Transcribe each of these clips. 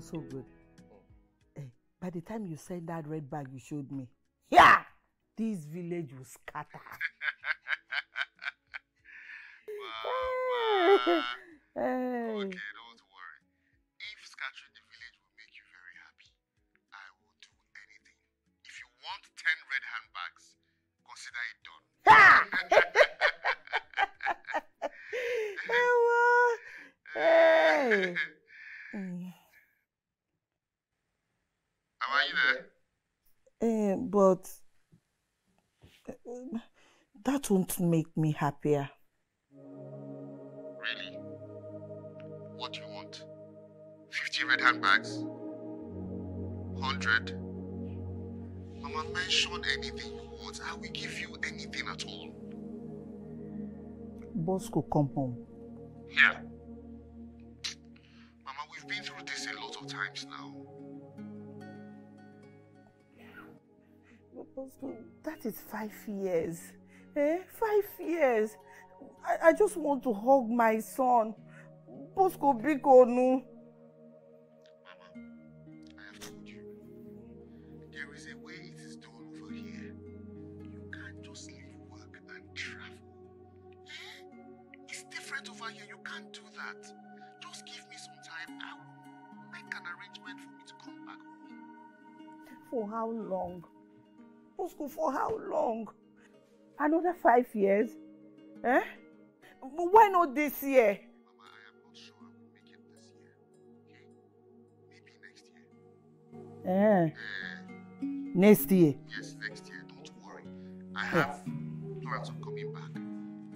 also good. Hey, by the time you send that red bag you showed me, yeah, this village will scatter. Hey. Eh. Okay, don't worry. If scattering the village will make you very happy, I will do anything. If you want 10 red handbags, consider it done. Hey. Mm. How are you there? Eh, but uh, that won't make me happier. Really? What do you want? 50 red handbags? 100? Mama, mention anything you want. I will give you anything at all. Bosco, come home. Here. Mama, we've been through this a lot of times now. That is five years. Eh? Five years. I, I just want to hug my son. Bosco, Biko, no. Mama, I have told you. There is a way it is done over here. You can't just leave work and travel. Eh? It's different over here. You can't do that. Just give me some time. I will make an arrangement for me to come back home. For how long? Bosco, for how long? Another five years? Eh? Why not this year? Mama, I am not sure I will make it this year. Okay? Maybe next year. Eh? Eh, Next year. yes, next year. Don't worry. I have plans of coming back.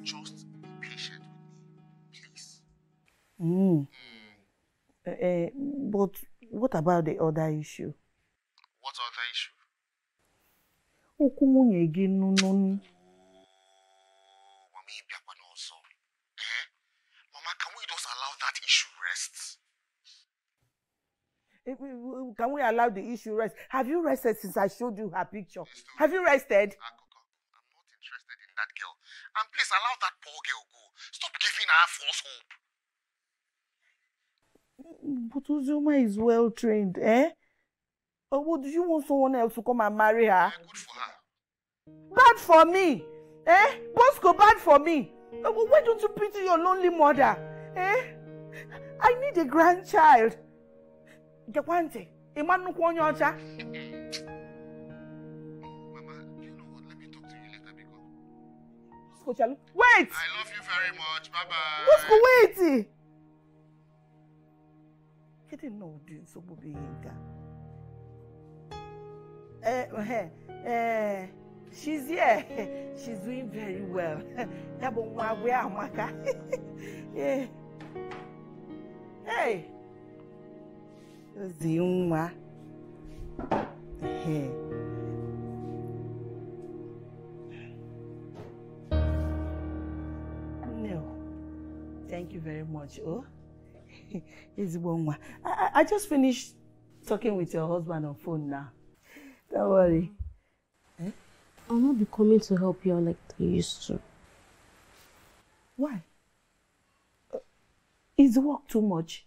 Just be patient with me, please. Mm. Mm. Eh, but what about the other issue? Okwu nwunye gị nụnụ. Mama, ịbịakwa n'ọzọ. Mama, can we allow the issue rest? Have you rested since I showed you her picture? Have you rested? I'm not interested in that girl. And please allow that poor girl go. Stop giving her false hope. But Uzoma is well trained, eh? Or what, do you want someone else to come and marry her? Eh, good for her. Bad for me, eh? Bosco, bad for me. Eh, wh- Why don't you pity your lonely mother, eh? I need a grandchild. Gekwante, ịma nnukwu onye ọcha? Mama, you know what? Let me talk to you later because Wait! I love you very much. Bye bye. Bosco, wait! Kedu nnọọ ụdị nsogbu bụ ihe nke a? Eh, she's here. She's doing very well. Nwa agwụ ya amaka. Eh. Hey! Nwa. Eh. No. Thank you very much. Oh, it's. I, I, I just finished talking with your husband on phone now. Don't worry. I'll not be coming to help you like I used to. Why? Uh, is the work too much?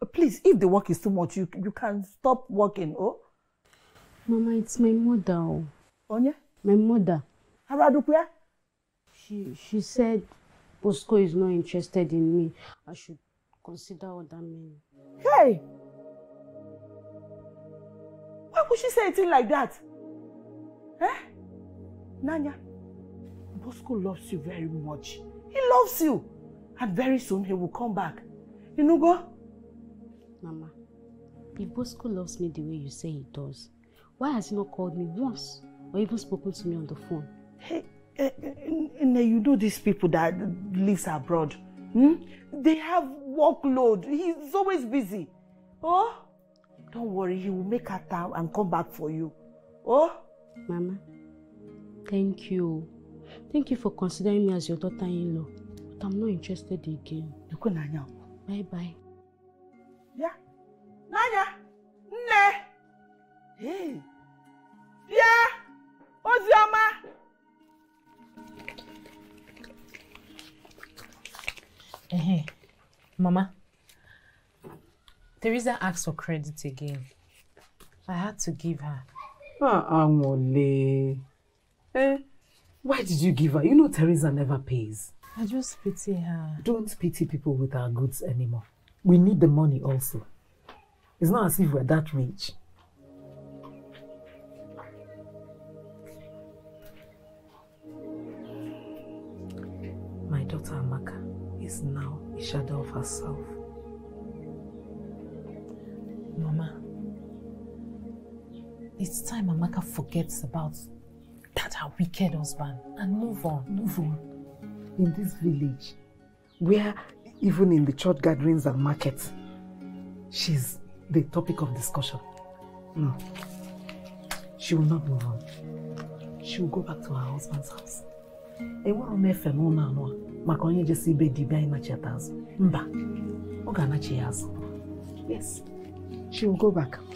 Uh, please, if the work is too much, you you can stop working. Oh, Mama, it's my mother. oh. Onye? My mother. Aradukuya? She she said Bosco is not interested in me. I should consider other men. Hey! Why would she say a thing like that? Eh? Nanya, Bosco loves you very much. He loves you. And very soon he will come back. You know, go? Mama, if Bosco loves me the way you say he does, why has he not called me once or even spoken to me on the phone? Hey, eh, eh, you know these people that lives abroad. Hmm? They have workload. He's always busy. Oh, don't worry. He will make a time and come back for you. Oh, Mama, thank you. Thank you for considering me as your daughter-in-law. But I'm not interested again. Ekwe n'anya. Bye-bye. Bịa. N'anya. Nne. Hey. Bịa. Oziọma. Eh, Mama, Teresa asked for credit again. I had to give her. Ah, Amole. Eh, why did you give her? You know Teresa never pays. I just pity her. Don't pity people with our goods anymore. We need the money also. It's not as if we're that rich. My daughter Amaka is now a shadow of herself. Mama, it's time Amaka forgets about that her wicked husband and move on. Move on. In this village, where even in the church gatherings and markets, she's the topic of discussion. No. She will not move on. She will go back to her husband's house. enwere m efe n'ụlọ anụ a jesi ibe dibịa ịnachita azụ mba ọ ga-anachi yes she will go back Amaka.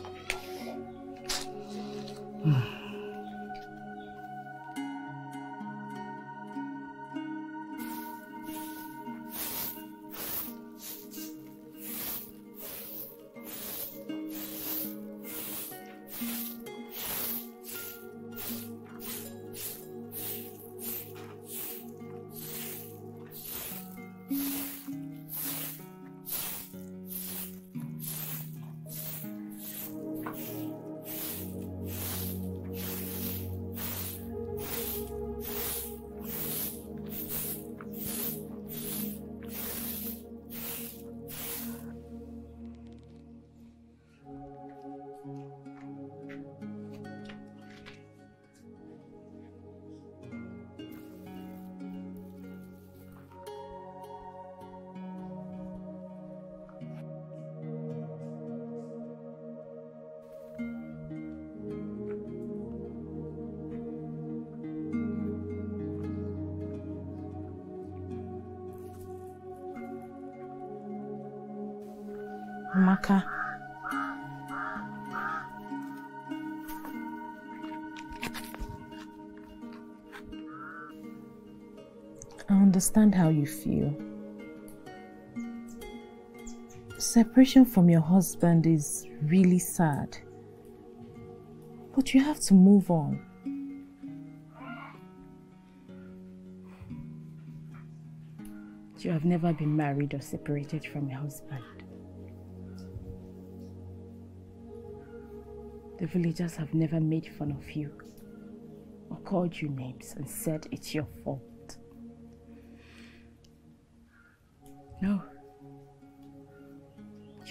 Hmm. I understand how you feel. Separation from your husband is really sad. But you have to move on. You have never been married or separated from your husband. The villagers have never made fun of you or called you names and said it's your fault.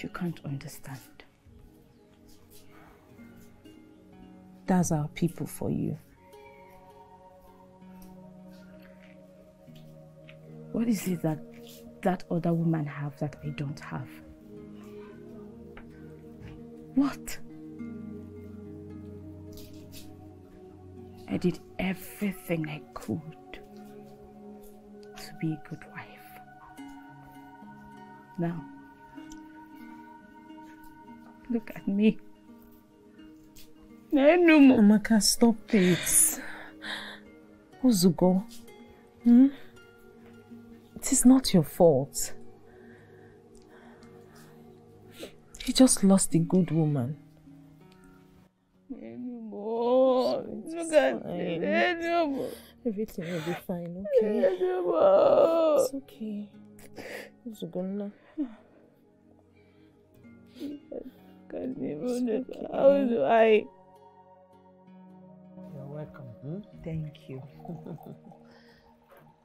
You can't understand. That's our people for you. What is it that that other woman have that I don't have? What? I did everything I could to be a good wife. Now, look at me. No more. Amaka, stop it. Ozugo, hmm? It is not your fault. You just lost a good woman. Anymore. Look at me. Anymore. Everything will be fine, okay? Anymore. It's okay. Ozugo, now. Can't even. How do I? You're welcome. Hmm? Thank you.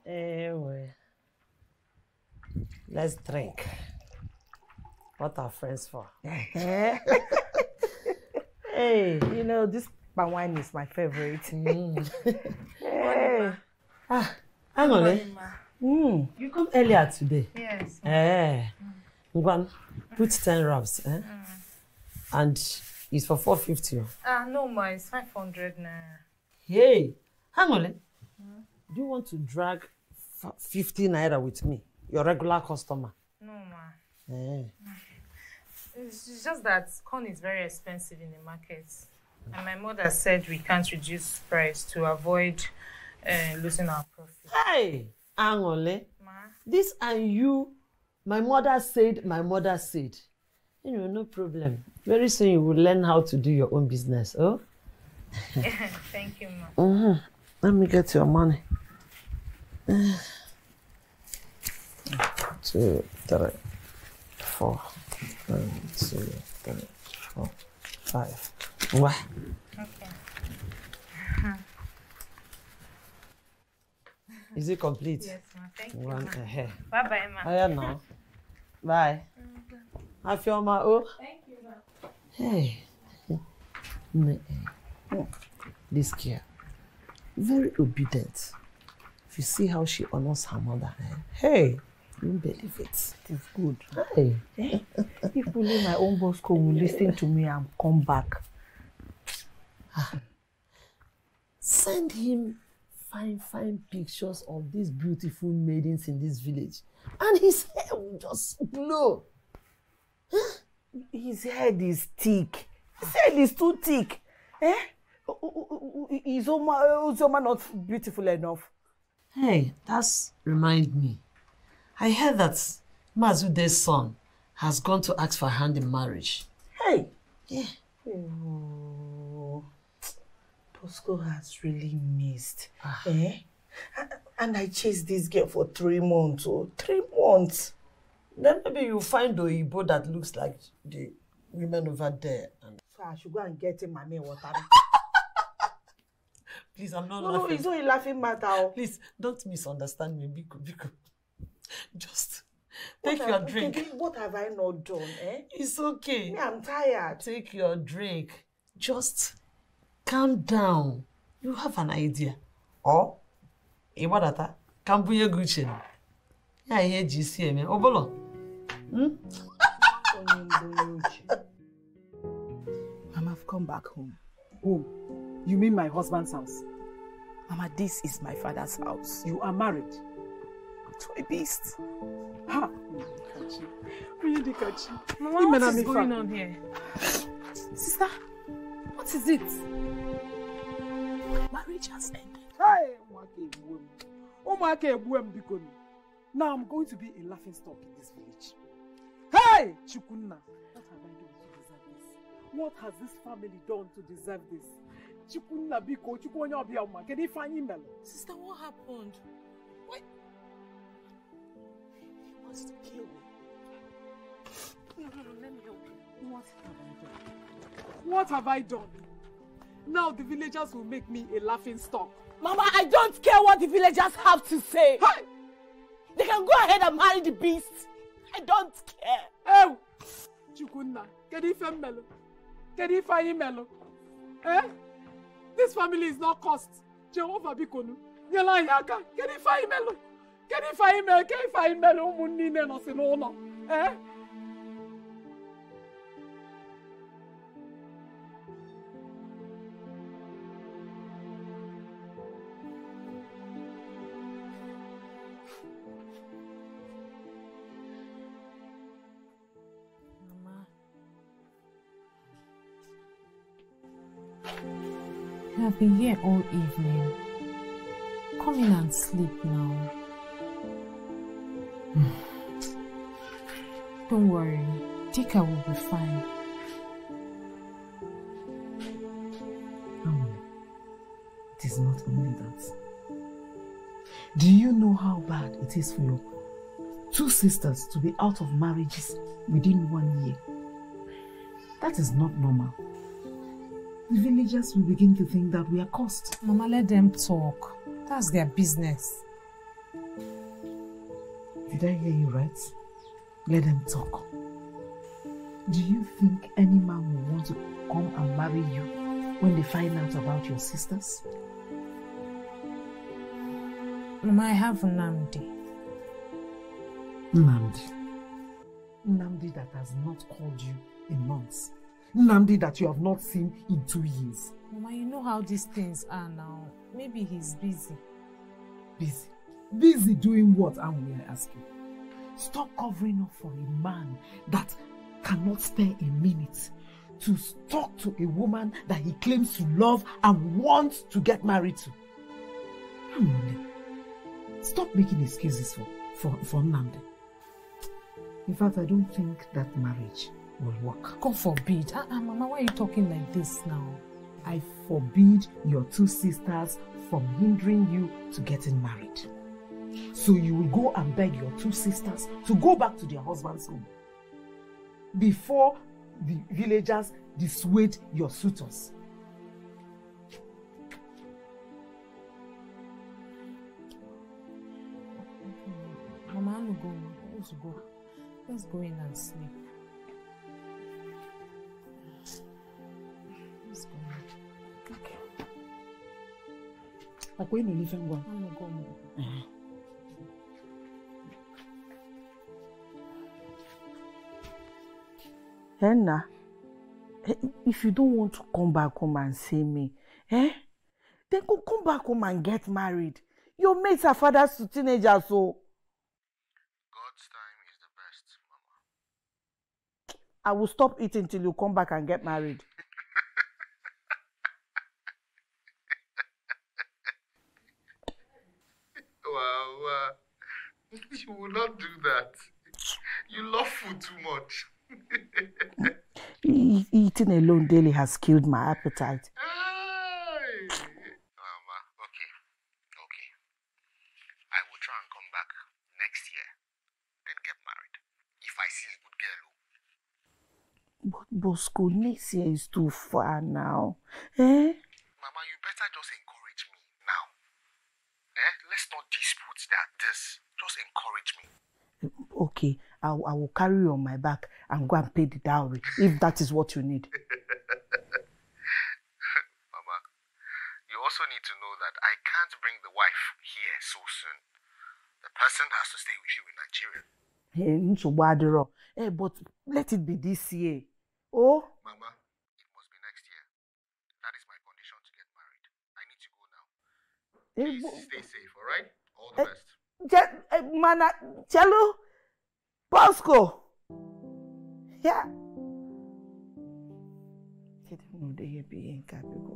Anyway, let's drink. What are friends for? hey, you know, this palm wine is my favorite. Mm. hey. Ah, hang on, eh? Mm, you come earlier today. Yes. Eh. Ngwan, put 10 wraps, eh? And it's for 450. oh. Ah, no, ma, it's 500 naira. Hey, hang on, eh? Do you want to drag f- 50 naira with me? Your regular customer. No, ma. Eh. It's just that corn is very expensive in the market. And my mother said we can't reduce price to avoid uh, losing our profit. Hey, hang on, eh? Ma. This and you, my mother said, my mother said. You know, no problem. Very soon you will learn how to do your own business, oh? Thank you, ma. Mm-hmm. Let me get your money. Two, three, four. One, two, three, four, five. Okay. Is it complete? Yes, ma. Thank you, One ma. ahead. Bye-bye, ma. Hiya now. Bye. Have your ma oh. Thank you. Hey. Eh. This girl. Very obedient. If you see how she honors her mother, eh? hey, you won't believe it. It's good. Hey. Eh? If only my own boss could listen to me and come back. Send him fine, fine pictures of these beautiful maidens in this village. And his hair will just glow. His head is thick. His head is too thick. Eh? Is Oma, is Oma not beautiful enough? Hey, that's remind me. I heard that Mazude's son has gone to ask for hand in marriage. Hey! Yeah. Oh, Bosco has really missed. Eh? A- And I chased this girl for three months. Oh, three months. Then maybe you find the Igbo that looks like the women over there. And So I should go and get him mommy water. please, I'm not no, no, laughing. it's not a laughing matter. oh. Please don't misunderstand me, Biko. Biko. Just What take have- your okay, drink. then What have I not done? Eh? It's okay. Me, I'm tired. Take your drink. Just calm down. You have an idea. Or, Iwadata, Kambuye Guchen. Ya ihe eji isi eme. Obolo. Hmm? Mama, I've come back home. Home? You mean my husband's house? Mama, this is my father's house. You are married to a beast. Ha! Really, Kachi. Mama, what is going on here? Sister, what is it? Marriage has ended. Hey, Ụmụaka egbuo m. Ụmụaka egbuo m, biko nu. Now I'm going to be a laughing stock in this village. Hey, Chukunna, what have I done to deserve this? What has this family done to deserve this? Chukunna, biko, Chukwu onye ọbịa ụma, kedu ife anyị? Sister, what happened? Why? He wants to kill me. No, no, no, let me help you. What have I done? What have I done? Now the villagers will make me a laughing stock. Mama, I don't care what the villagers have to say. Hey! They can go ahead and marry the beast. I don't care. Ew! Chukunna, kedu ife m melụ? Kedu ife anyị melụ? Eh? This family is not cost. Jehovah bikonu, nyere anyị aka. Kedu ife anyị melụ? Kedu ife anyị melụ? Kedu ife anyị melụ ụmụ niile nọsị n'ụlọ? Eh? Been here all evening. Come in and sleep now. Don't worry, Tika will be fine. It is not only that. Do you know how bad it is for your two sisters to be out of marriages within one year? That is not normal. The villagers will begin to think that we are cursed. Mama, let them talk. That's their business. Did I hear you right? Let them talk. Do you think any man will want to come and marry you when they find out about your sisters? Mama, I have Namdi. Nnamdi. Nnamdi that has not called you in months. Nnamdi that you have not seen in two years. Mama, you know how these things are now. Maybe he's busy. Busy. Busy doing what, I will ask you? Stop covering up for a man that cannot spare a minute to talk to a woman that he claims to love and wants to get married to. Amole, stop making excuses for, for, for Nnamdi. In fact, I don't think that marriage will work. God forbid. Ah, ah, Mama, why are you talking like this now? I forbid your two sisters from hindering you to getting married. So you will go and beg your two sisters to go back to their husband's home before the villagers dissuade your suitors. Mama, I'm go. Let's go. Let's go in and sleep. Ngwa. I'm go. Mama. Henna, if you don't want to come back home and see me, eh? Then go come back home and get married. Your mates are fathers to teenagers, so God's time is the best, Mama. I will stop eating till you come back and get married. You will not do that. You love food too much. E- eating alone daily has killed my appetite. Hey! Mama, okay. Okay. I will try and come back next year, then get married. If I see a good girl, oh. But Bosco, next year is too far now. Eh? Mama, you better just encourage me now. Eh? Let's not dispute that this. Just encourage me. Okay, I, I will carry you on my back and go and pay the dowry if that is what you need. Mama, you also need to know that I can't bring the wife here so soon. The person has to stay with you in Nigeria. Eh, nsogbu adịrọ. Eh, but let it be this year. Oh, Mama, it must be next year. That is my condition to get married. I need to go now. eh, Please bo- stay safe, alright? All the Eh, best. Je- eh, mana chelu Bosco. Yeah. Kedu n'ụdị ihe bụ ihe nke a biko?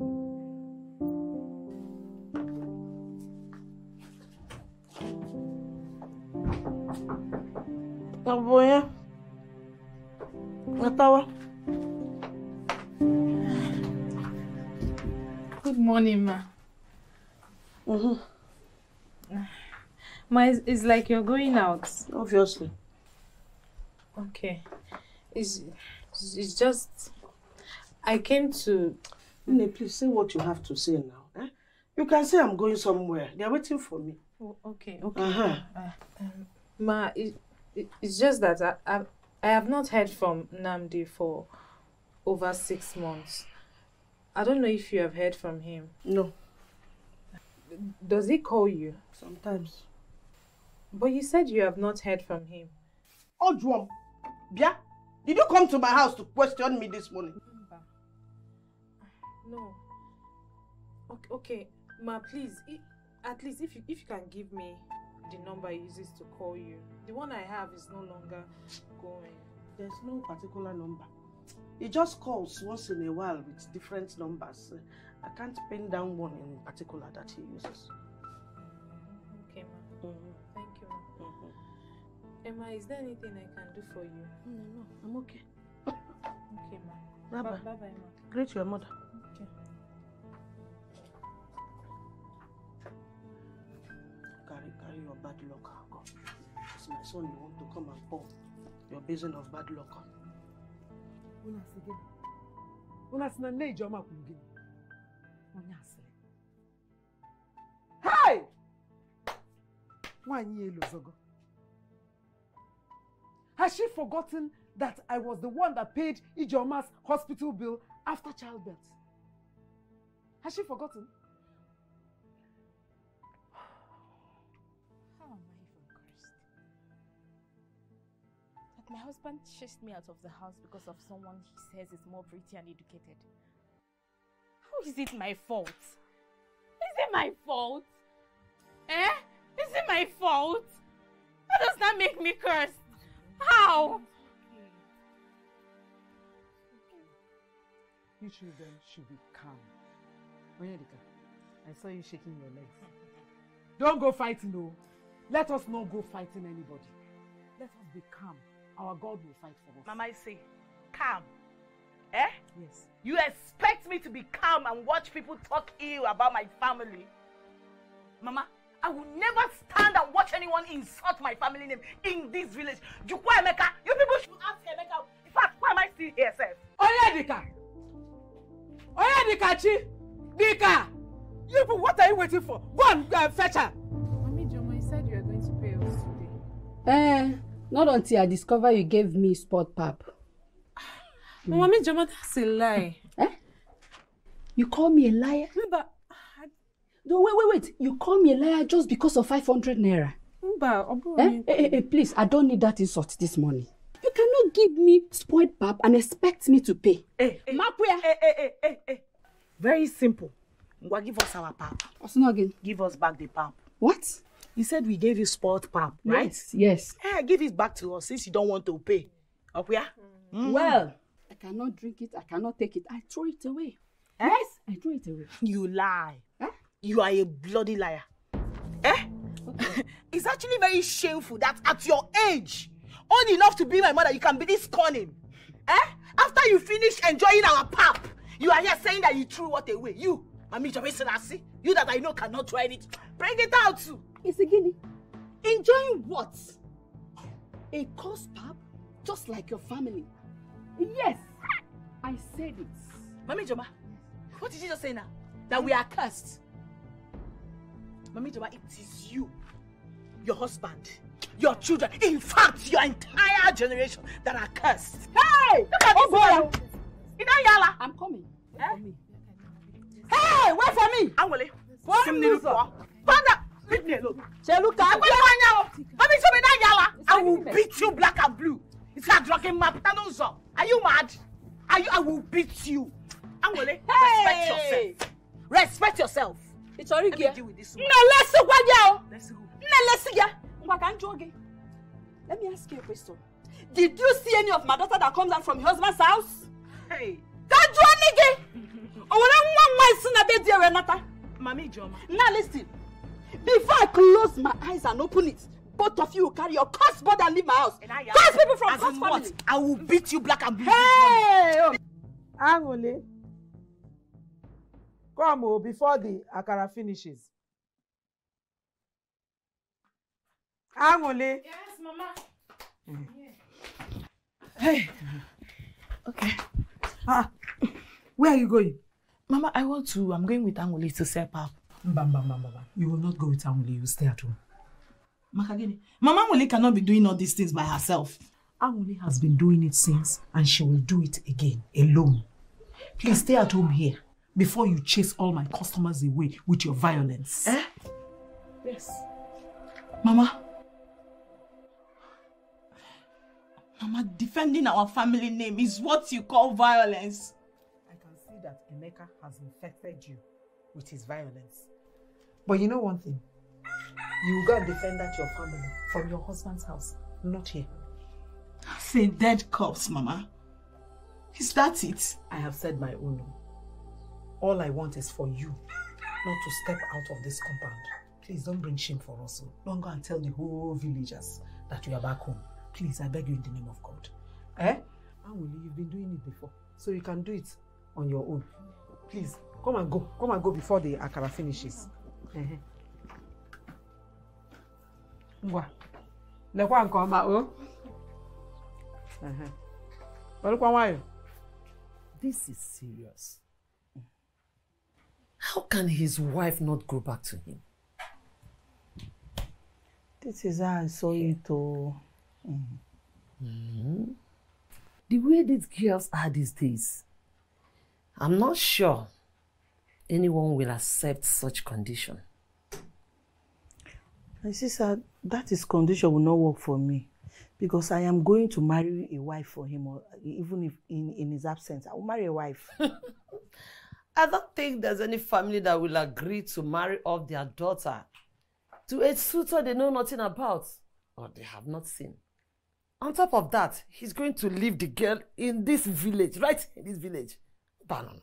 Ọ bụ onye? Natawa. Good morning, ma. Mhm. Ma, it's, it's like you're going out. Obviously. Okay. It's, it's just. I came to. Nne, please say what you have to say now. Eh? You can say I'm going somewhere. They are waiting for me. Oh, okay, okay. Uh-huh. Uh, um, ma, it, it, it's just that I, I, I have not heard from Nnamdi for over six months. I don't know if you have heard from him. No, Does he call you? sometimes. But you said you have not heard from him. Ojuom, Bia, did you come to my house to question me this morning? Ah, no. Okay, okay. ma, please. at least if you if you can give me the number he uses to call you. The one I have is no longer going. There's no particular number. He just calls once in a while with different numbers. I can't pin down one in particular that he uses. Emma, is there anything I can do for you? No, no, I'm okay. Okay, ma. Bye-bye. Bye bye, ma. Greet your mother. Okay. Carry, carry your bad luck. Go. It's my son you want to come and pour your basin of bad luck. Unu asị gịnị? Unu asị na nne Ijeọma kwuru gịnị? Onye asịrị. Hey! Nwaanyị ya elozogo. Has she forgotten that I was the one that paid Ijoma's hospital bill after childbirth? Has she forgotten? How am I even cursed? That my husband chased me out of the house because of someone he says is more pretty and educated. How is it my fault? Is it my fault? Eh? Is it my fault? How does that make me cursed? How? You children should be calm. Onyedika, I saw you shaking your legs. Don't go fighting, no. Let us not go fighting anybody. Let us be calm. Our God will fight for us. Mama, I say, calm. Eh? Yes. You expect me to be calm and watch people talk ill about my family? Mama, I will never stand and watch anyone insult my family name in this village. Jukwa Emeka, you people should ask Emeka. In fact, why am I still here, sir? Onyedika! Onyedika, Chi! Dika! You people, what are you waiting for? Go and uh, fetch her. Mommy Jomo, you said you were going to pay us today. Eh, not until I discover you gave me sport pap. Mm. Mommy Jomo, that's a lie. Eh? You call me a liar? Mba, No, wait, wait, wait. You call me a liar just because of 500 naira? Mba, Eh? Eh, eh, eh, please, I don't need that insult this morning. You cannot give me spoiled pap and expect me to pay. Hey, hey, Mapuya. hey, hey, hey, hey, hey. Very simple. Ngwa, give us our pap. Not again? Give us back the pap. What? You said we gave you sport pap, right? Yes, yes. Eh, give it back to us since you don't want to pay. Okuya? Mm. Well, I cannot drink it. I cannot take it. I throw it away. Yes, I throw it away. You lie. Eh? You are a bloody liar. Eh? it's actually very shameful that at your age, old enough to be my mother, you can be this cunning. Eh? After you finish enjoying our pap, you are here saying that you threw what away. You, Mami Jomi Selassie, you that I know cannot try it. Bring it out too. It's a guinea. Enjoying what? A course pap? Just like your family. Yes, I said it. Mami Joma, what did you just say now? That we are cursed. Mami Joma, it is you, your husband, your children, in fact, your entire generation that are cursed. Hey! Look at this boy! know Yala? I'm coming. Eh? Hey, wait for me! Angole. One lupo. Father, leave me alone. Cheluka, Wait for now. Mami Joma, that Yala. I will beat you black and blue. It's a drunken map. Are you mad? Are you? I will beat you. Angole, respect yourself. Respect yourself. It's already Let me deal with this one. No, let's go, Guadio. Let's go. No, let's go. Wakanjoge. Let me ask you a question. Did you see any of my daughter that comes out from her husband's house? Hey, That you nigga. Oh, when one my son a bed there, Renata. Mami Joma. Now listen. Before I close my eyes and open it, both of you will carry your curse board and leave my house. And I am- Curse people from As curse in family. what? I will beat you black and blue. Hey! oh. Angole. Come oh, before the akara finishes. Angole. Yes, Mama. Hey. Okay. Ah, where are you going? Mama, I want to. I'm going with Angoli to sell pap. Mba, mba, mba, mba. You will not go with Angole. You will stay at home. Makagini. Mama Angoli cannot be doing all these things by herself. Angole has been doing it since, and she will do it again alone. Please stay at home here before you chase all my customers away with your violence. Eh? Yes. Mama. Mama, defending our family name is what you call violence. I can see that Emeka has infected you with his violence. But you know one thing? You will go and defend that your family from your husband's house, not here. Say dead corpse, Mama. Is that it? I have said my own. All I want is for you not to step out of this compound. Please don't bring shame for us. Don't go and tell the whole villagers that we are back home. Please, I beg you in the name of God. Eh? Anwuli, you've been doing it before, so you can do it on your own. Please, come and go. Come and go before the akara finishes. Eh-heh. Ngwa. Lekwa. This is serious. How can his wife not go back to him? This is how I saw it. Oh. Mm. Mm-hmm. The way these girls are these days, I'm not sure anyone will accept such condition. My sister, that is condition will not work for me. Because I am going to marry a wife for him, or even if in, in his absence, I will marry a wife. I don't think there's any family that will agree to marry off their daughter to a suitor they know nothing about or they have not seen. On top of that, he's going to leave the girl in this village, right in this village. Banana.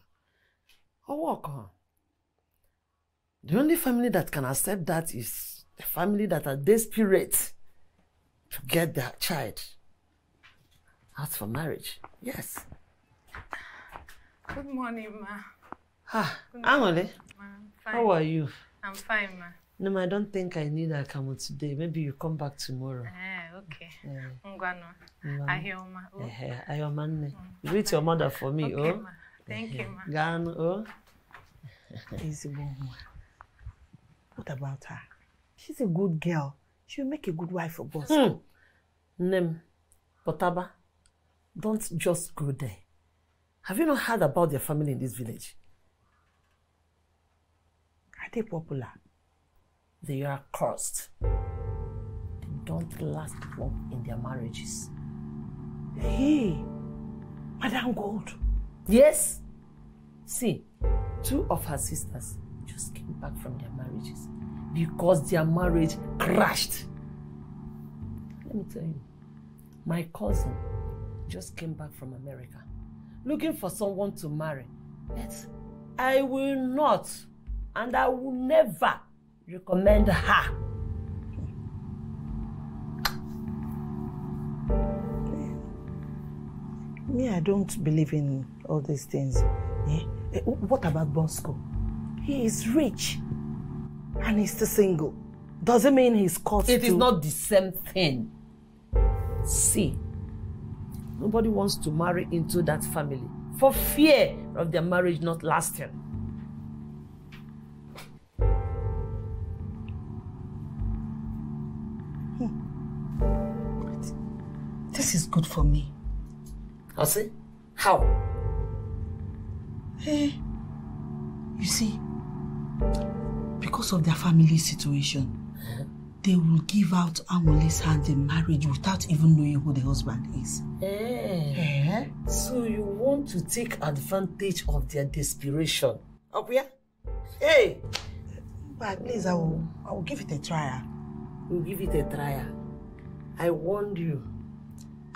Or walk on. The only family that can accept that is the family that are desperate to get their child out for marriage. Yes. Good morning, ma. Ah, Ma, I'm fine. how are you? I'm fine, ma. No, I don't think I need Akamu today. Maybe you come back tomorrow. Eh, okay. Yeah. Ngwano. Ahioma. Oh, Eh, Ayomanne. Greet your mother for me, okay, oh. ma. Thank you, ma. Gan, oh. Ezigbo nwa. What about her? She's a good girl. She'll make a good wife for boss. Hmm. Nem, Potaba, don't just go there. Have you not heard about their family in this village? Are they popular? They are cursed. They don't last long in their marriages. Hey, Madame Gold. Yes. See, two of her sisters just came back from their marriages because their marriage crashed. Let me tell you, my cousin just came back from America looking for someone to marry. But I will not and I will never recommend her. Me, I don't believe in all these things. Eh? Eh, What about Bosco? He is rich and he's still single. Doesn't mean he's caught It is not the same thing. See, nobody wants to marry into that family for fear of their marriage not lasting. Good for me. I see. How? Eh, you see, because of their family situation, they will give out Amole's hand in marriage without even knowing who the husband is. Eh. So you want to take advantage of their desperation? Oh, yeah? Hey! But please, I will, I will give it a try. We'll give it a try. I warned you.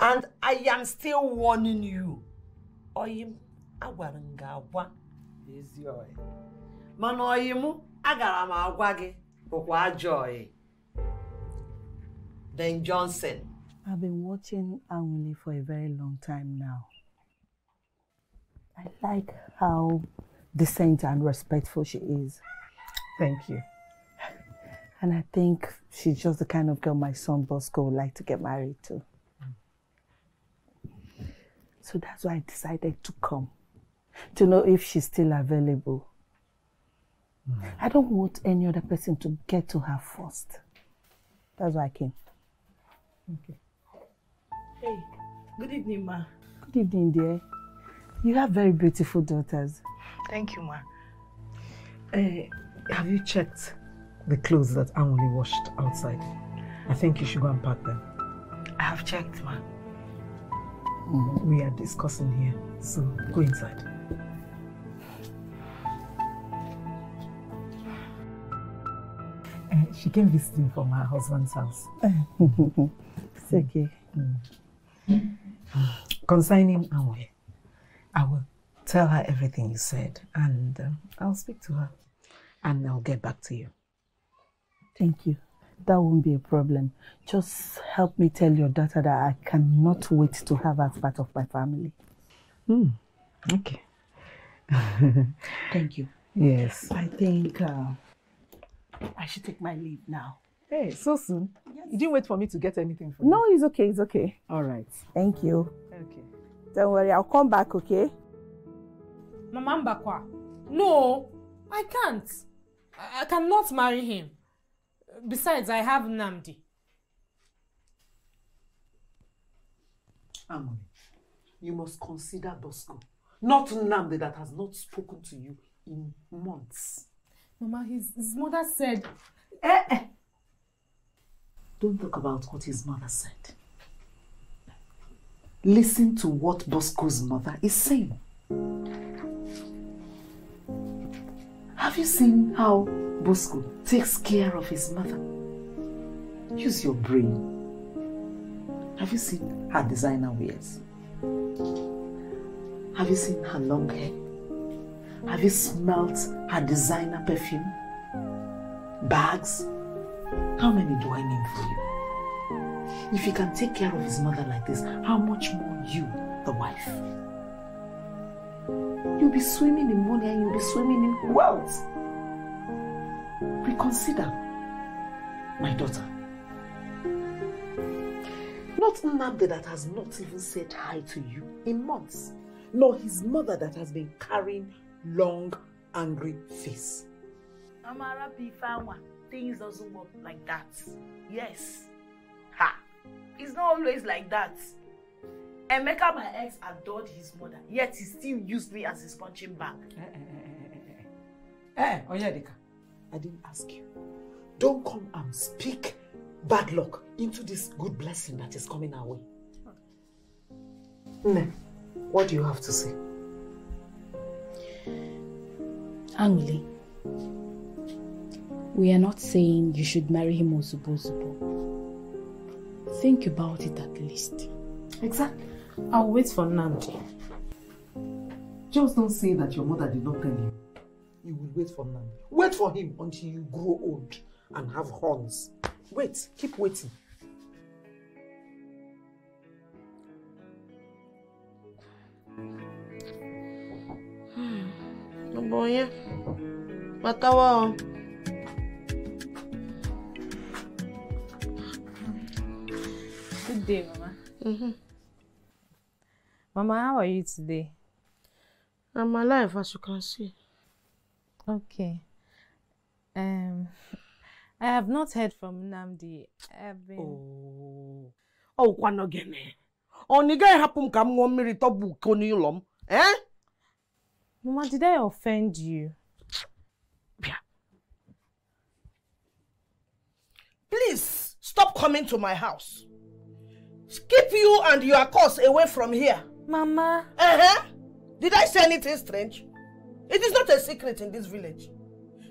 And I am still warning you. Oyim, agwara m gị agwa ezi oyi. Mana oyi mụ, agara m agwa gị bụkwa ajọ oyi. Ben Johnson. I've been watching Anwuli for a very long time now. I like how decent and respectful she is. Thank you. And I think she's just the kind of girl my son Bosco would like to get married to. So that's why I decided to come to know if she's still available. I don't want any other person to get to her first. That's why I came. Okay. Hey, good evening, ma. Good evening, dear. You have very beautiful daughters. Thank you, ma. Uh, have you checked the clothes that Anwuli washed outside? I think you should go and pack them. I have checked, ma. We are discussing here, so go inside. Uh, she came visiting from her husband's house. it's okay. Concerning Anwe, I will tell her everything you said and um, I'll speak to her and I'll get back to you. Thank you. That won't be a problem. Just help me tell your daughter that I cannot wait to have her as part of my family. Hmm. Okay. Thank you. Yes. I think uh, I should take my leave now. Hey, so soon? You didn't wait for me to get anything from you. No, it's okay. It's okay. All right. Thank you. Okay. Don't worry. I'll come back, okay? Mama Mbakwa. No, I can't. I, I cannot marry him. Besides, I have Namdi. Amoni, you must consider Bosco, not Namde that has not spoken to you in months. Mama, his, his mother said, Eh, eh. Don't talk about what his mother said. listen to what Bosco's mother is saying. Have you seen how Bosco takes care of his mother? Use your brain. Have you seen her designer wears? Have you seen her long hair? Have you smelt her designer perfume? Bags? How many do I name for you? If he can take care of his mother like this, how much more you, the wife? You'll be swimming in money and you'll be swimming in wealth. Reconsider, my daughter. Not Nnamdi that has not even said hi to you in months, nor his mother that has been carrying long, angry face. Amara Pifanwa, things doesn't work like that. Yes. Ha! It's not always like that. Emeka, my ex, adored his mother, yet he still used me as his punching bag. Eh, eh, eh, eh Onyedika, I didn't ask you. Don't come and speak bad luck into this good blessing that is coming our way. Nne, what do you have to say? Angli, we are not saying you should marry him Ozubo Think about it at least. Exactly. I'll wait for Nnamdi. Just don't say that your mother did not tell you. You will wait for Nnamdi. Wait for him until you grow old and have horns. Wait, keep waiting. ọmọ yẹn pátáwá o. Good day, Mama. Mm-hmm. Mama, how are you today? I'm alive as you can see. Okay. Um, I have not heard from Nnamdi. I've been. Oh. Oh, kwano gene. Ọ na ị gaghị hapụ m ka m ṅụọ mmiri tọgbụ uko n'ụlọ m? Eh? Mama, did I offend you? Please stop coming to my house. Keep you and your cause away from here. Mama. Uh-huh. Did I say anything strange? It is not a secret in this village.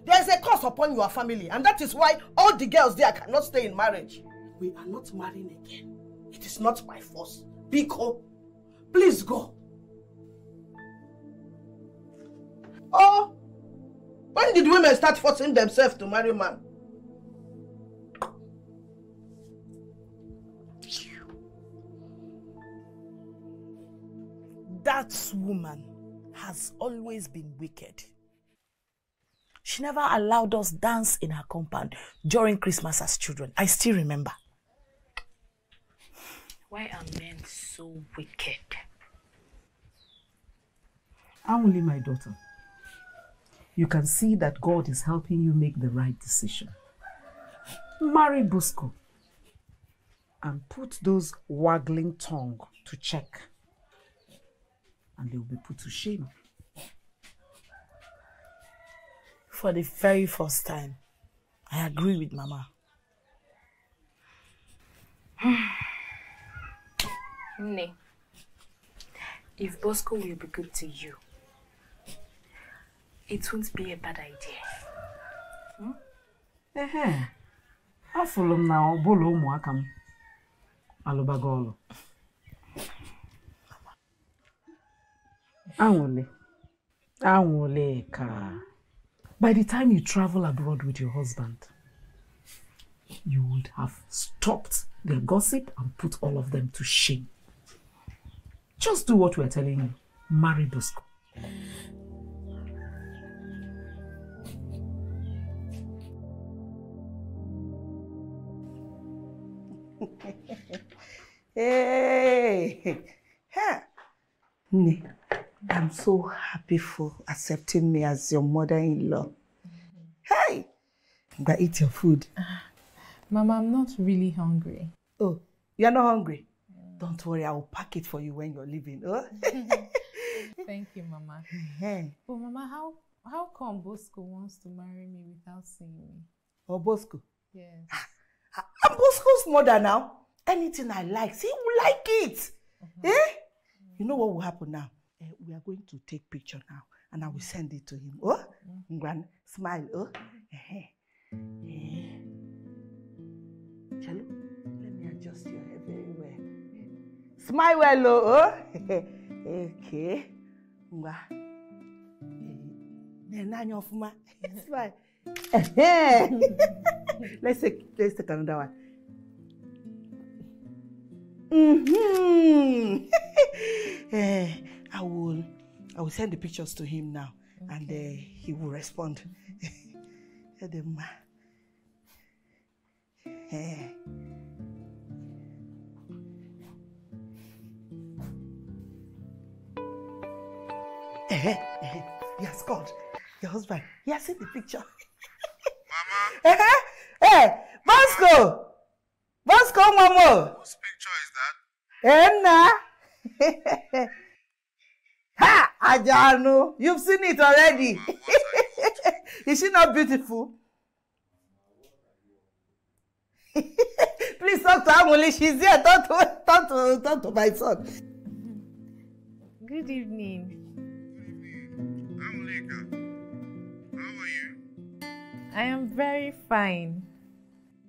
There is a curse upon your family, and that is why all the girls there cannot stay in marriage. We are not marrying again. It is not by force. Biko, please go. Oh, when did women start forcing themselves to marry man? That woman has always been wicked. She never allowed us dance in her compound during Christmas as children. I still remember. Why are men so wicked? Only my daughter. You can see that God is helping you make the right decision. Marry Bosco and put those waggling tongue to check. And they will be put to shame. For the very first time, I agree with Mama. Nay. If Bosco will be good to you, it won't be a bad idea. Hmm? Ehe. Afụlụ m na ọbụla ụmụaka m alụbago ọlụ. Anwụle. Anwụle ka. By the time you travel abroad with your husband, you would have stopped their gossip and put all of them to shame. Just do what we're telling you. Marry Bosco. Hey, huh. Ne, I'm so happy for accepting me as your mother-in-law. Hey, go eat your food. Ah, Mama, I'm not really hungry. Oh, you're not hungry? Don't worry, I will pack it for you when you're leaving. Oh? Thank you, Mama. Hey. But Mama, how how come Bosco wants to marry me without seeing me? Oh, Bosco. Yes. Ah, ah, I'm Bosco's mother now. Anything I like, see, he will like it. Uh-huh. Eh? You know what will happen now? Eh, we are going to take picture now and I will send it to him. Oh, Ngwan, smile. Oh, eh, eh. Chalo, let me adjust your hair very well. Smile well, oh. oh. okay. Ngwa. Then anya ọfụma. Smile. Eh, let's take let's take another one. Mm-hmm. Eh, I will I will send the pictures to him now and uh, he will respond. Edema. Eh. Eh, eh, he has called your husband. He has seen the picture. Mama. Eh, eh, Bosco. Bosco, Mamo. Whose picture is that? Enna. ha! Ajanu, you've seen it already. Is she not beautiful? Please talk to Amuli. She's here. Talk to, talk to, talk to my son. Good evening. Amulika, how are you? I am very fine.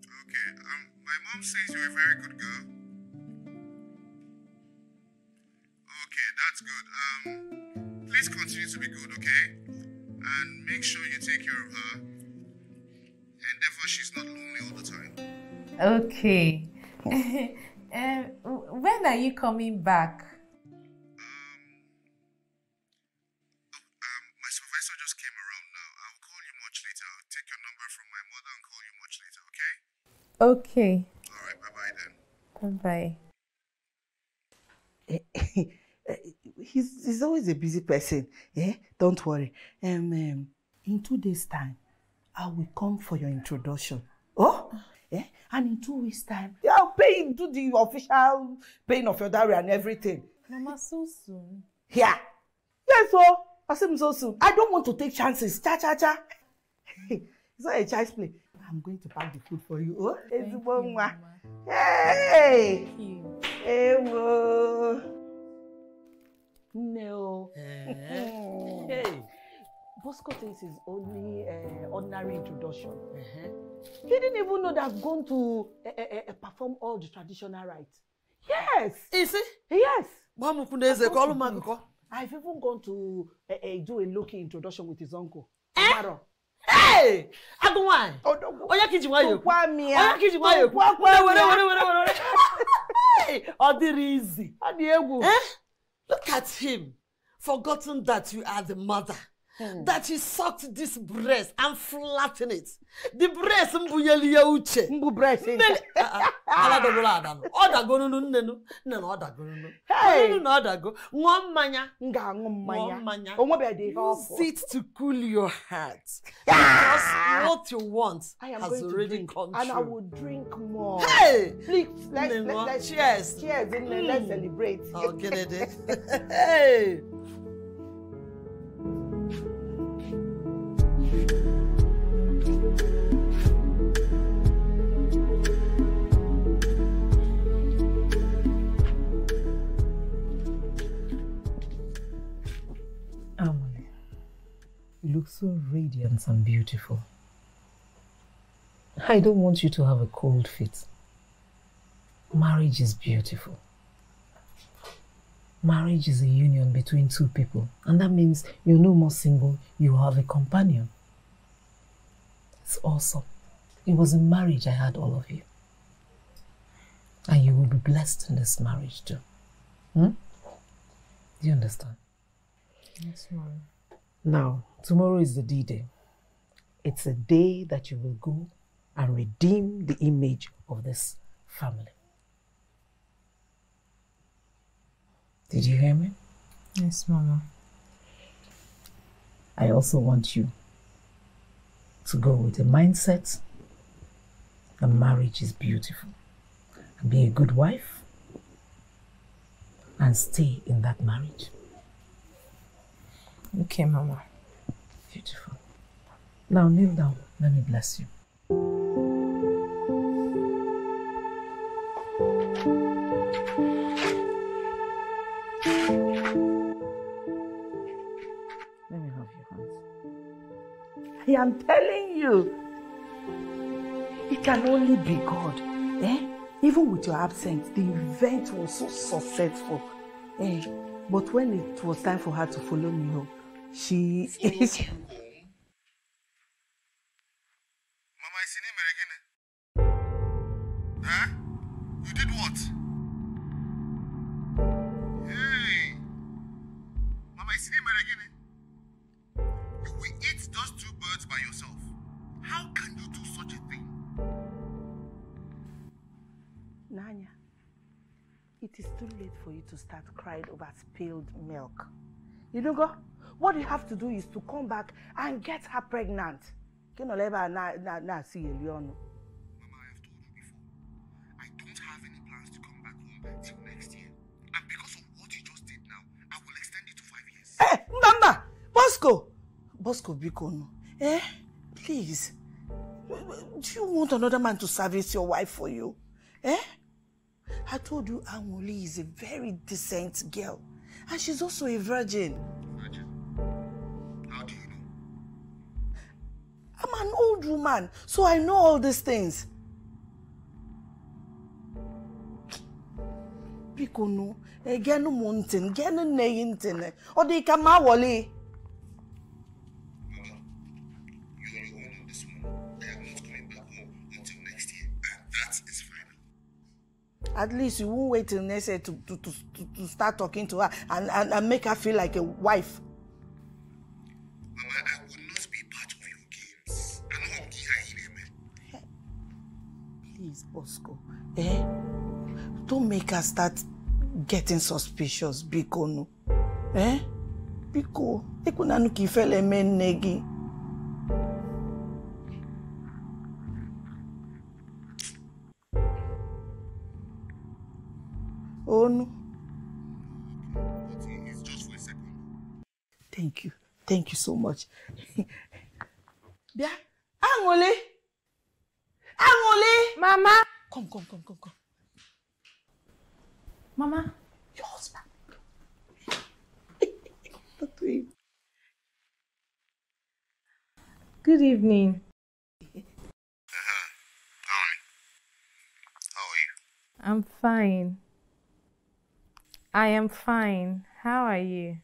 Okay, um, my mom says you're a very good girl. That's good. Um, please continue to be good, okay? And make sure you take care of her. And therefore, she's not lonely all the time. Okay. um, when are you coming back? Um, my supervisor just came around now. I'll call you much later. I'll take your number from my mother and call you much later, okay? Okay. All right, bye bye then. Bye bye. he's, he's always a busy person. Eh? Don't worry. Um, um, in two days' time, I will come for your introduction. Oh? Eh? And in two weeks' time, yeah, I'll pay you, do the official paying of your dowry and everything. Mama, so soon. Yeah. Yes, oh. I said so soon. I don't want to take chances. Cha cha cha. it's not a child's play. I'm going to pack the food for you. Oh, ezigbo nwa. Hey! Thank you. Ewo. No. Hey. Bosco thinks it's only uh, ordinary introduction. He didn't even know that I've gone to uh, uh, uh, perform all the traditional rites. Yes. Isi, Yes. gwa m okwu n'eze ka ọlụ m akụkọ. I've even gone to uh, uh, do a low-key introduction with his uncle. Eh? Hey! Agụ nwaanyị. Odogwu. Onye ka iji nwayọ ekwu? Tụkwa m ya. Onye ka iji nwayọ ekwu? Tụkwakwa Were m were ya. were were were were. Hey! Ọ dịrị izi. Ọ dị egwu. Eh? Look at him, forgotten that you are the mother. That he sucked this breast and flattened it. The breast mbunyeli ya uche. Mgbu breast Nne Ah, ah, ala dọgburu ada nụ. Ọ dagonunu nnenu. Nne na ọ dagonunu. Hey! Nnenu na ọ dago. Ṅụọ mmanya. M ga-aṅụ Ṅụọ mmanya. mmanya. O nwebeghị ihe ọ Use fụ. it to cool your heart. Because what you want I am has going to already drink come and I true. will drink more. Hey! Please, let's, Nne, let's, ṅụọ. let's Cheers. Cheers, nne, let's celebrate. Oh, get it. hey! Look so radiant and beautiful. I don't want you to have a cold feet. Marriage is beautiful. Marriage is a union between two people, and that means you're no more single, you have a companion. It's awesome. It was in marriage I had all of you. And you will be blessed in this marriage too. Hmm? Do you understand? Yes, Mom. Now, tomorrow is the D Day. It's a day that you will go and redeem the image of this family. Did you hear me? Yes, Mama. I also want you to go with a mindset that marriage is beautiful. And be a good wife and stay in that marriage. Okay, Mama. Beautiful. Now kneel down. Let me bless you. Let me have your hands. I am telling you, it can only be God. Eh? Even with your absence, the event was so successful. Eh? But when it was time for her to follow me home, she is. Mama, is in again? Eh? Huh? You did what? Hey! Mama, is in again? Eh? You will eat those two birds by yourself. How can you do such a thing? Nanya, it is too late for you to start crying over spilled milk. You know, go. What you have to do is to come back and get her pregnant. Kí ló lẹ́bàá náà náà náà sí èlé ọ̀nà. I don't have any plans to come back home till next year. And because of what you just did now, I will extend it to five years. Eh, Mama, Bosco, Bosco Bikono, eh, please. Do you want another man to service your wife for you? Eh? I told you Anwuli is a very decent girl. And she's also a virgin. Woman, so I know all these things. Bikono, eh, genu mo ntin, genu nne yi ntin. eh. Ọ dị ka ma. At least you won't wait till next year to, to, to, to start talking to her and, and, and make her feel like a wife. Eh? Don't make her start getting suspicious, Biko no. Eh? Biko, ekunanu ka ifele eme nne gị. Onu. It's just for a second. Thank you. Thank you so much. Bịa, aṅụle. Aṅụle. Mama. Come, come, come, come, come. Mama. Your husband. Talk to him. Good evening. Uh-huh. How are you? I'm fine. I am fine. How are you?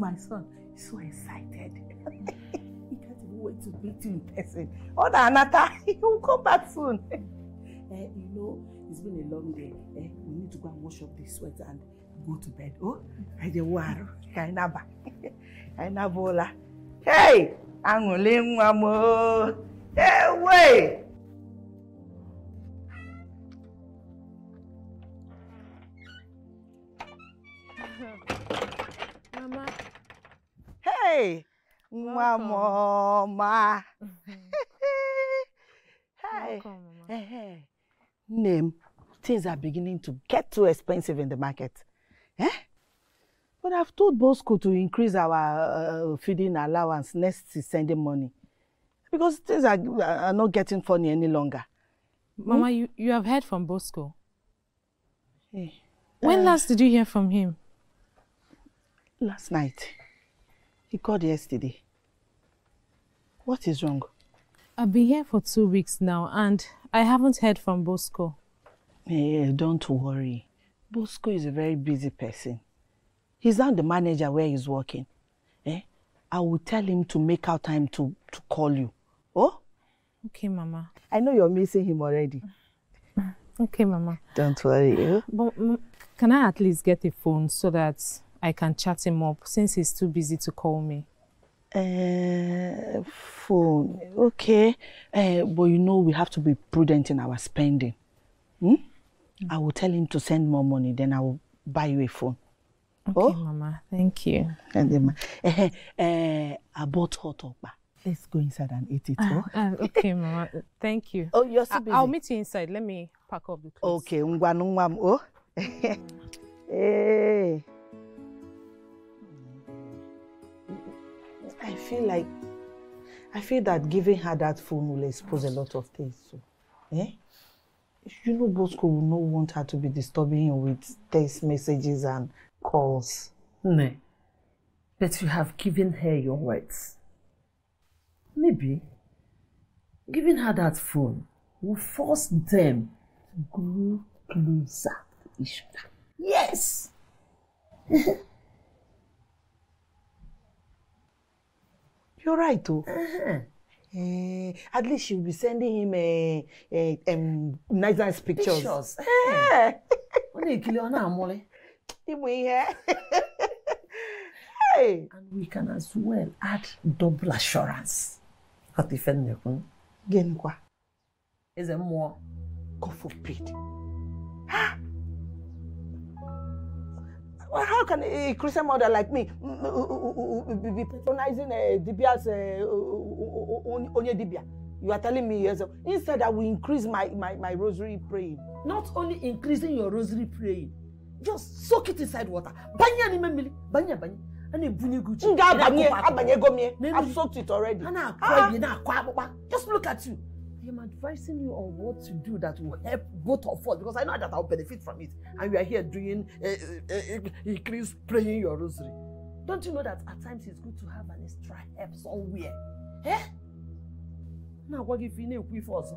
My son is so excited. he can't even wait to meet you in person. Oh, Anata, he will come back soon. eh, you know, it's been a long day. Eh, we need to go and wash up the sweat and go to bed. Oh, waru. Kainaba. Kainabola. Hey, aṅụle nwa m. nwa m ọma. Hey. Welcome, Mama. Hey, hey. Name, things are beginning to get too expensive in the market. Eh? But I've told Bosco to increase our uh, feeding allowance next sending money. Because things are, are not getting funny any longer. Mama, you, you have heard from Bosco. Hey. When Uh, last did you hear from him? Last night. He called yesterday. What is wrong? I've been here for two weeks now and I haven't heard from Bosco. Eh, don't worry. Bosco is a very busy person. He's not the manager where he's working. Eh? I will tell him to make out time to, to call you. Oh? Okay, Mama. I know you're missing him already. Okay, Mama. Don't worry. eh? But mm, can I at least get a phone so that I can chat him up since he's too busy to call me? Uh, phone. Okay. Uh, but you know we have to be prudent in our spending. Hmm? I will tell him to send more money, then I will buy you a phone. Okay, Mama. Thank you. And then, uh, uh, I bought hot okpa. Let's go inside and eat it. Oh? Uh, okay, Mama. Thank you. Oh, you're I- busy? I'll meet you inside. Let me pack up the clothes. Okay, ngwanu ngwam. Oh. hey. I feel like I feel that giving her that phone will expose a lot of things. So, eh? You know, Bosco will not want her to be disturbing him with text messages and calls. Ne. But you have given her your rights. Maybe giving her that phone will force them to grow closer to each other. Yes. You're right, too. Eh, at least she'll be sending him a, a, um, nice, nice pictures. Pictures. Eh. Ọ na-ekili ọ na-amụlị. Ịmụ. Hey. And we can as well add double assurance. What ife m na-ekwu? Gịnịkwa? Eze mmụọ. God forbid. Well, how can a Christian mother like me be patronizing uh, Dibia's uh, onye Dibia? You are telling me yes. Instead, I will increase my, my, my rosary praying. Not only increasing your rosary praying, just soak it inside water. Banye n'ime mmiri. Banye banye. A na-ebunye gị uche. M ga-abanye, Ị na-akụkwa akụkwa. abanyego m ya. N'elu I've soaked it already. A na-akụ Ah. na-akụ. Just look at you. Am advising you on what to do that will help both of us because I know that I'll benefit from it. And we are here doing uh, uh, uh, praying your rosary. Don't you know that at times it's good to have an extra help somewhere? Eh? Now, what ife ị na-ekwu ife ọzọ.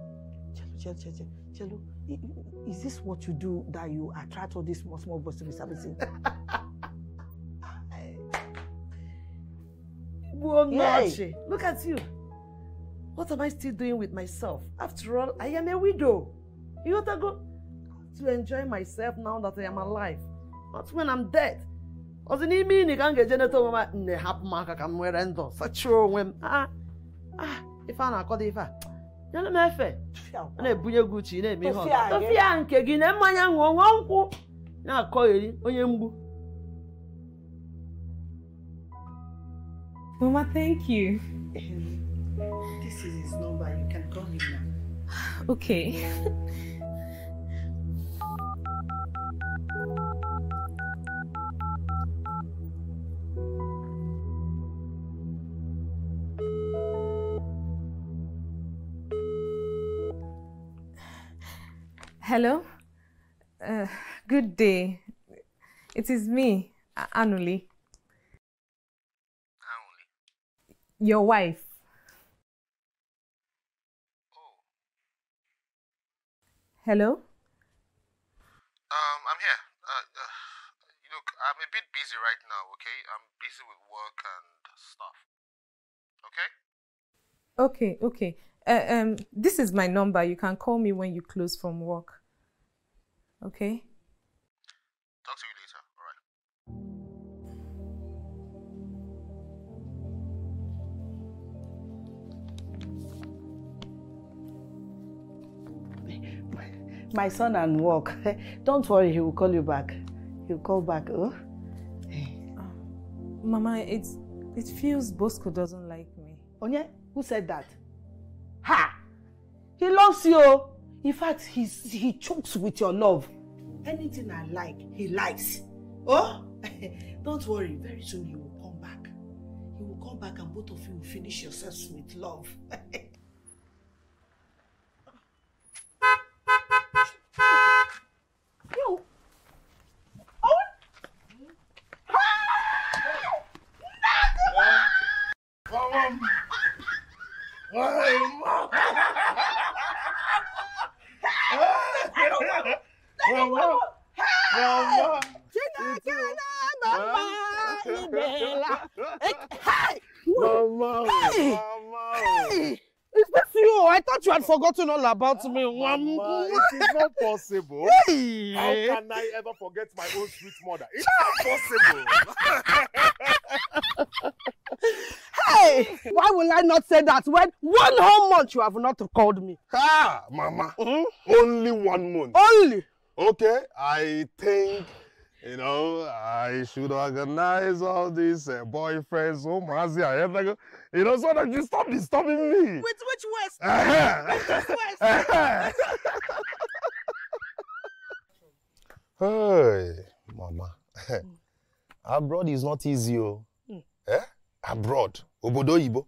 Chelo, chelo, chelo, chelo. Is this what you do that you attract all these small, small boys to be servicing? Yay. Look at you. What am I still doing with myself? After all, I am a widow. You ought to go to enjoy myself now that I am alive. Not when I'm dead. Ọzọ n'ime ini ka m ga-eje neta onwe m nne hapụ m aka ka m nwere ndụ sachie onwe m. Ah, ah, ife a na-akọda ife a. Nyere m efe. A na-ebunye gị uche na-eme ihe. Tụfịa nke gị na mmanya ṅụọ ṅụọ nkwụ. Na-akọgheri onye mgbu. Mama, thank you. This is his number. You can call him now. Okay. Hello. Uh, good day. It is me, A- Anuli. Your wife. Hello. Um, I'm here. Uh, uh, look, I'm a bit busy right now, okay? I'm busy with work and stuff. Okay? Okay, okay. Uh, um, this is my number. You can call me when you close from work. Okay. Talk to you later. All right. My son and work. Don't worry, he will call you back. He'll call back. Oh. Eh. oh, Mama, it's it feels Bosco doesn't like me. Oh, Onye, who said that? Ha! He loves you. Oh. In fact, he's, he chokes with your love. Anything I like, he likes. Oh, don't worry. Very soon he will come back. He will come back and both of you will finish yourselves with love. forgotten all about me. Mama, it is not possible. Hey. How can I ever forget my own sweet mother? It's not possible. Hey, why will I not say that when one whole month you have not called me? ah, Mama, only one month. Only. Okay, I think, you know, I should organize all these uh, boyfriends, home, everything, you know, so that you stop disturbing me. Which which West? Uh-huh. Which West? Uh-huh. Hey, Mama. Abroad is not easy, oh. Eh? Abroad. Obodo Ibo.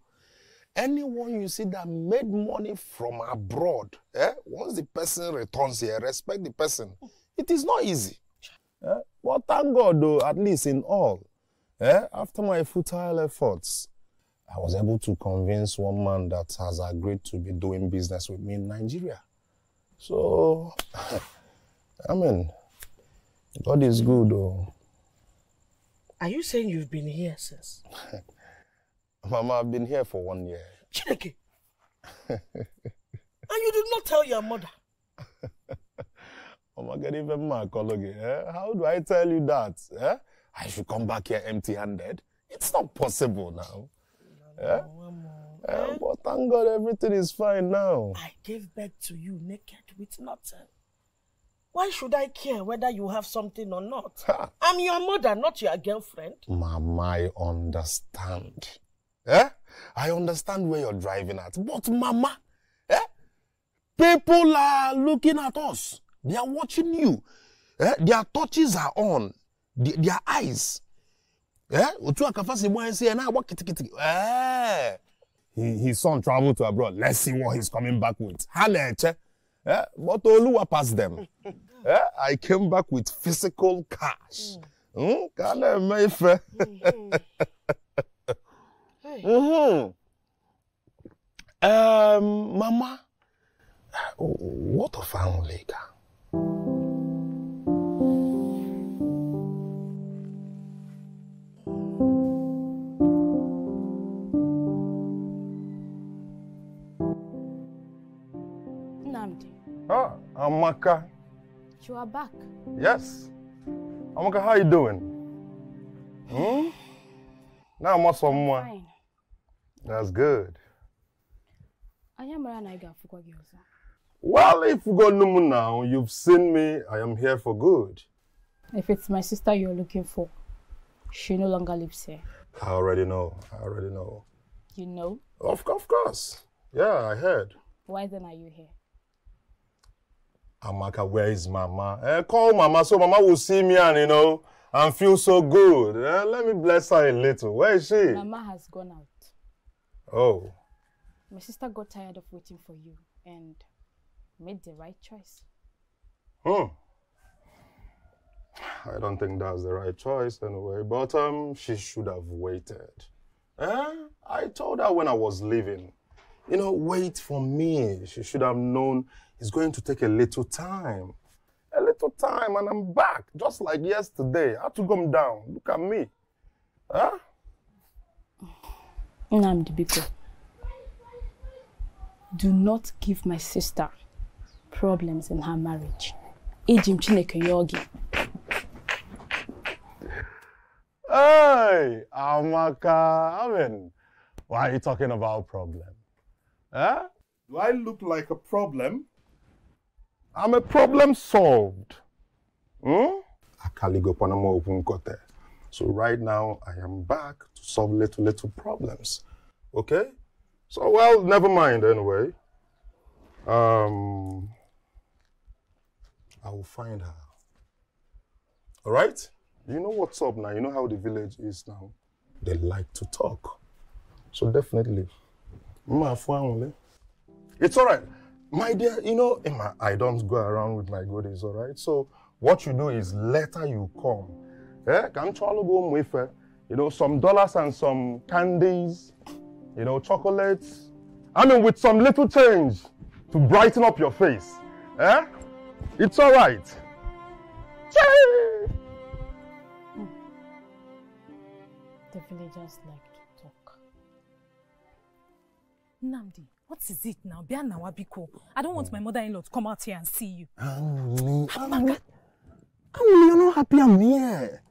Anyone you see that made money from abroad, eh? Once the person returns here, respect the person. It is not easy. Eh? But thank God, though, at least in all, eh? After my futile efforts, I was able to convince one man that has agreed to be doing business with me in Nigeria. So, I mean, God is good, though. Are you saying you've been here since? Mama, I've been here for one year. Chineke. and you did not tell your mother. Mama, get even my colleague. Eh? How do I tell you that? Eh? I should come back here empty-handed? It's not possible now. Eh? Eh, but thank God everything is fine now. I gave birth to you naked with nothing. Why should I care whether you have something or not? I'm your mother, not your girlfriend. Mama, I understand. Eh? I understand where you're driving at. But Mama, eh? People are looking at us. They are watching you. Eh? Their touches are on. The- their eyes. Eh? Otu akafasi mo say na wa kitikiti. Eh? He, his son traveled to abroad. Let's see what he's coming back with. Haleche. Eh? But Oluwa passed them. eh? I came back with physical cash. Hmm? Kana emefe. Mm-hmm. Um, Mama, what of Anulika? Nnamdi, Ah, Amaka. you are back. Yes. Amaka, how you doing? Hmm? Now I'm someone. Fine. That's good. Anyị mara na ị ga-afụkwa gị ọzọ. Well, if you go Numu now, you've seen me. I am here for good. If it's my sister you're looking for, she no longer lives here. I already know. I already know. You know? Of, of course. Yeah, I heard. Why then are you here? Amaka, where is Mama? Eh, call Mama so Mama will see me and, you know, and feel so good. Eh, let me bless her a little. Where is she? Mama has gone out. Oh, My sister got tired of waiting for you and made the right choice. hmm. I don't think that's the right choice anyway, but um, she should have waited. Eh? I told her when I was leaving, you know, wait for me. She should have known it's going to take a little time. A little time, and I'm back, just like yesterday. I had to come down. Look at me. Huh? Nnamdi Biko, do not give my sister problems in her marriage. Ejim Chineke Yogi. Hey, Amaka. I mean, why are you talking about problem? Huh? Do I look like a problem? I'm a problem solved. Hmm? Akaligo Panama Open Kote. So right now, I am back to solve little, little problems. Okay? So, well, never mind anyway. Um, I will find her. All right? You know what's up now. You know how the village is now. They like to talk. So definitely. It's all right. My dear, you know, I don't go around with my goodies, all right? So what you do is later you come. Try to go with eh? You know, some dollars and some candies, you know, chocolates. I mean, with some little change to brighten up your face. Eh? It's all right. Chee! The villagers like to talk. Nnamdi, What is it now? Bia na wabiko. I don't want my mother-in-law to come out here and see you. Anwule, Anwule, Anwule, you're not happy I'm here.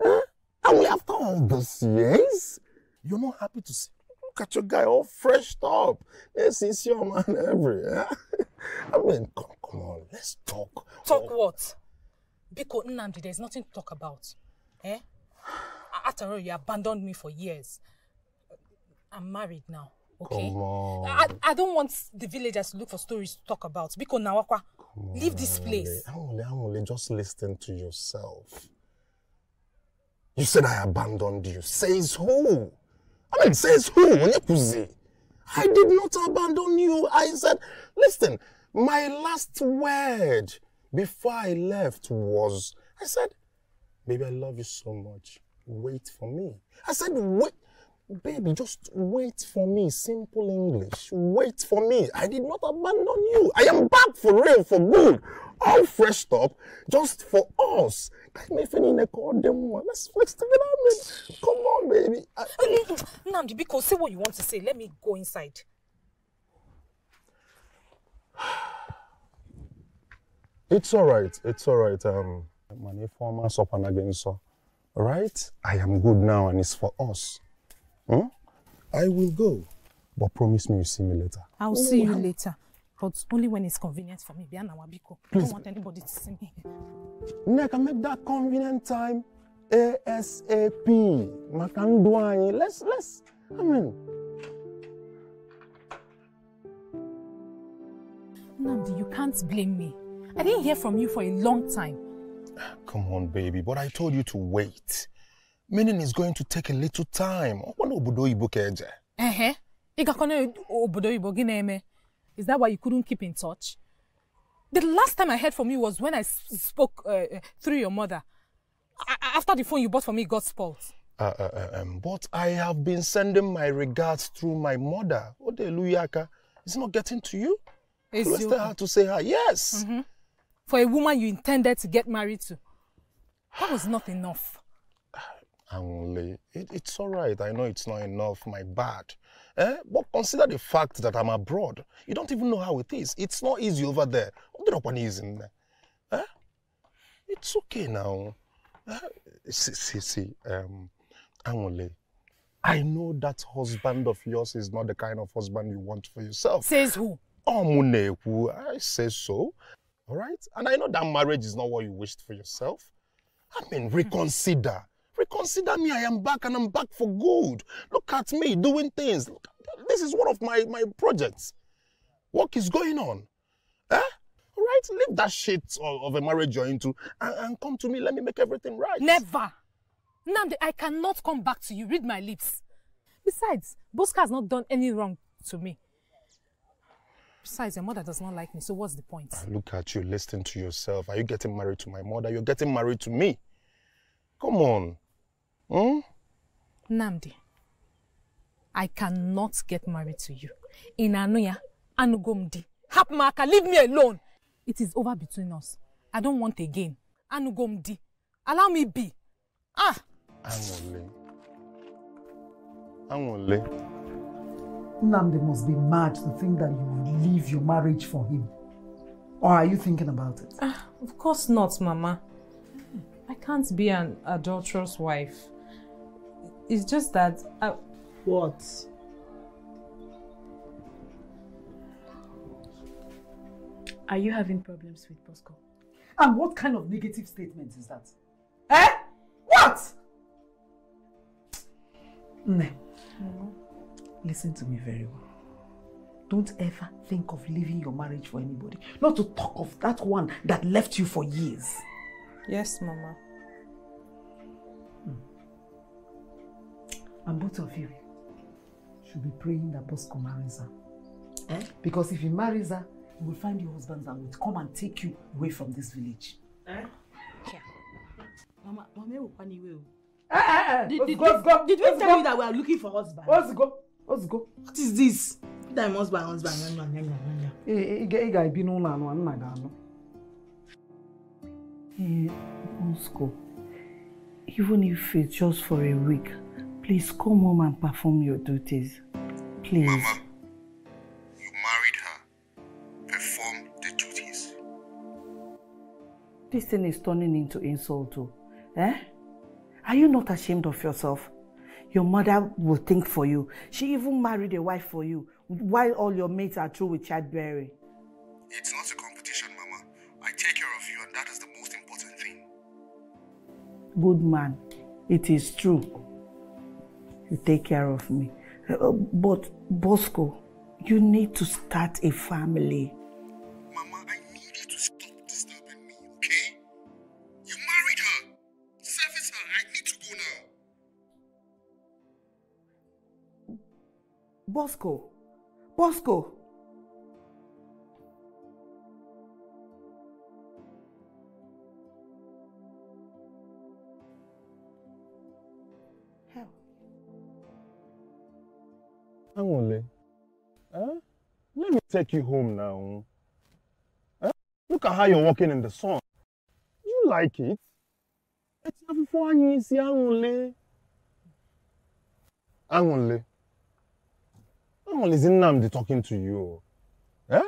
Huh? Anwule, after all those years, you're not happy to see. Look at your guy all freshed up. Yeah, sincere man, every. Yeah? I mean, come, come on, let's talk. Talk what? Biko Nnamdi, there's nothing to talk about. Eh? After all, you abandoned me for years. I'm married now. Okay. I, I don't want the villagers to look for stories to talk about. Biko Nawakwa, leave this place. Anwuli, Anwuli, just listen to yourself. You said I abandoned you. Says who? I mean, says who? I did not abandon you. I said, listen, my last word before I left was, I said, baby, I love you so much. Wait for me. I said, wait. Baby, just wait for me. Simple English. Wait for me. I did not abandon you. I am back for real, for good. All freshed up, just for us. Let's let's flex together, man. Come on, baby. I, Nnamdi, Biko, say what you want to say. Let me go inside. It's all right. It's all right. Um, money for my up and again, so. Right? I am good now and it's for us. Hmm? I will go. But promise me you'll see me later. I'll see you later. But only when it's convenient for me. Bia Nawabiko. I don't want anybody to see me. Neka, make that convenient time ASAP. Makandwani. Let's, let's, I mean, Nnamdi, you can't blame me. I didn't hear from you for a long time. come on, baby. But I told you to wait. Meaning it's going to take a little time. Ọkwa obodo Igbo ka eje. Uh-huh. Ị gakwana obodo Igbo gị na-eme? Is that why you couldn't keep in touch? The last time I heard from you was when I spoke uh, uh, through your mother. A- after the phone you bought for me got spoiled. Uh, uh, uh, um, but I have been sending my regards through my mother. Odeluyaka. It's not getting to you? Is tell her to say hi. Yes. Mhm. For a woman you intended to get married to. That was not enough. Only it, it's all right. I know it's not enough. My bad. Eh? But consider the fact that I'm abroad. You don't even know how it is. It's not easy over there. What is in there? Eh? It's okay now. Eh? See, see, see. Um, Anwuli, I know that husband of yours is not the kind of husband you want for yourself. Says who? Omuneku, I say so. All right? And I know that marriage is not what you wished for yourself. I mean, reconsider. Reconsider me. I am back and I'm back for good. Look at me doing things. Look, this is one of my, my projects. Work is going on. Eh? All right? Leave that shit of, a marriage you're into and, and come to me. Let me make everything right. Never. Nnamdi, I cannot come back to you. Read my lips. Besides, Bosco has not done any wrong to me. Besides, your mother does not like me, so what's the point? Look at you, listen to yourself. Are you getting married to my mother? You're getting married to me. Come on. Hmm? Nnamdi, I cannot get married to you. In Anuya, Anugomdi. Hapmaka, leave me alone. It is over between us. I don't want again. Anugomdi. Allow me be. Ah! Anwuli. Anwuli. Nnamdi must be mad to think that you will leave your marriage for him. Or are you thinking about it? Ah, of course not, Mama. I can't be an adulterous wife. It's just that I... What? Are you having problems with Bosco? And what kind of negative statement is that? Eh? What? Ne. Listen to me very well. Don't ever think of leaving your marriage for anybody. Not to talk of that one that left you for years. Yes, Mama. And both of you should be praying that Bosco marries her. Eh? Because if he marries her, he will find your husband and will come and take you away from this village. Eh? Mama, Mama, will find you. Eh, eh, eh. Did, did, go, go, did we let's tell go. you that we are looking for husband? Let's go. Let's go. What is this? That husband, husband, husband, husband, husband. Ị ị ga-ebi n'ụlọ anụ nna ga-anụ. Eh, Bosco, even if it's just for a week, please come home and perform your duties. Please. You married her. perform their duties. This thing is turning into insult too. Eh? Are you not ashamed of yourself? Your mother will think for you. She even married a wife for you while all your mates are through with childbearing. It's not a competition, Mama. I take care of you, and that is the most important thing. Good man. It is true. You take care of me. Uh, but, Bosco, you need to start a family. Mama, I need you to stop disturbing me, okay? You married her. Service her. I need to go now. Bosco, Bosco. Anwule, huh? Let me take you home now. Huh? Look at how you're walking in the sun. You like it? It's not for you, see, Anwule. Anwule. Anwule, is Nnamdi talking to you? Eh?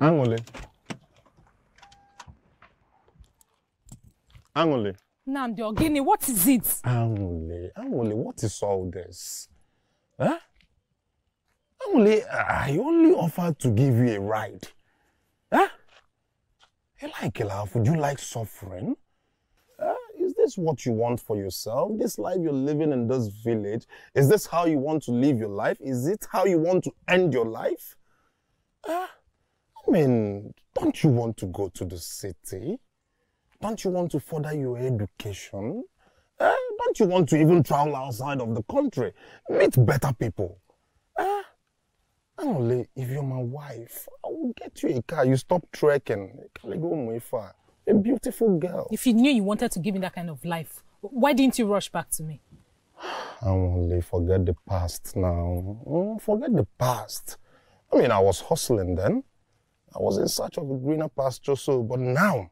Anwule. Anwule. Nnamdi Ogini, what is it? Anwuli, Anwuli, what is all this? Huh? Anwuli, I only offered to give you a ride. Huh? You like life? Would you like suffering? Is this what you want for yourself? This life you're living in this village? Is this how you want to live your life? Is it how you want to end your life? Uh, I mean, don't you want to go to the city? Don't you want to further your education? Eh? Don't you want to even travel outside of the country? Meet better people. Eh? Only if you're my wife, I will get you a car. You stop trekking. A beautiful girl. If you knew you wanted to give me that kind of life, why didn't you rush back to me? I only forget the past now. Mm, forget the past. I mean, I was hustling then. I was in search of a greener pasture, so, but now,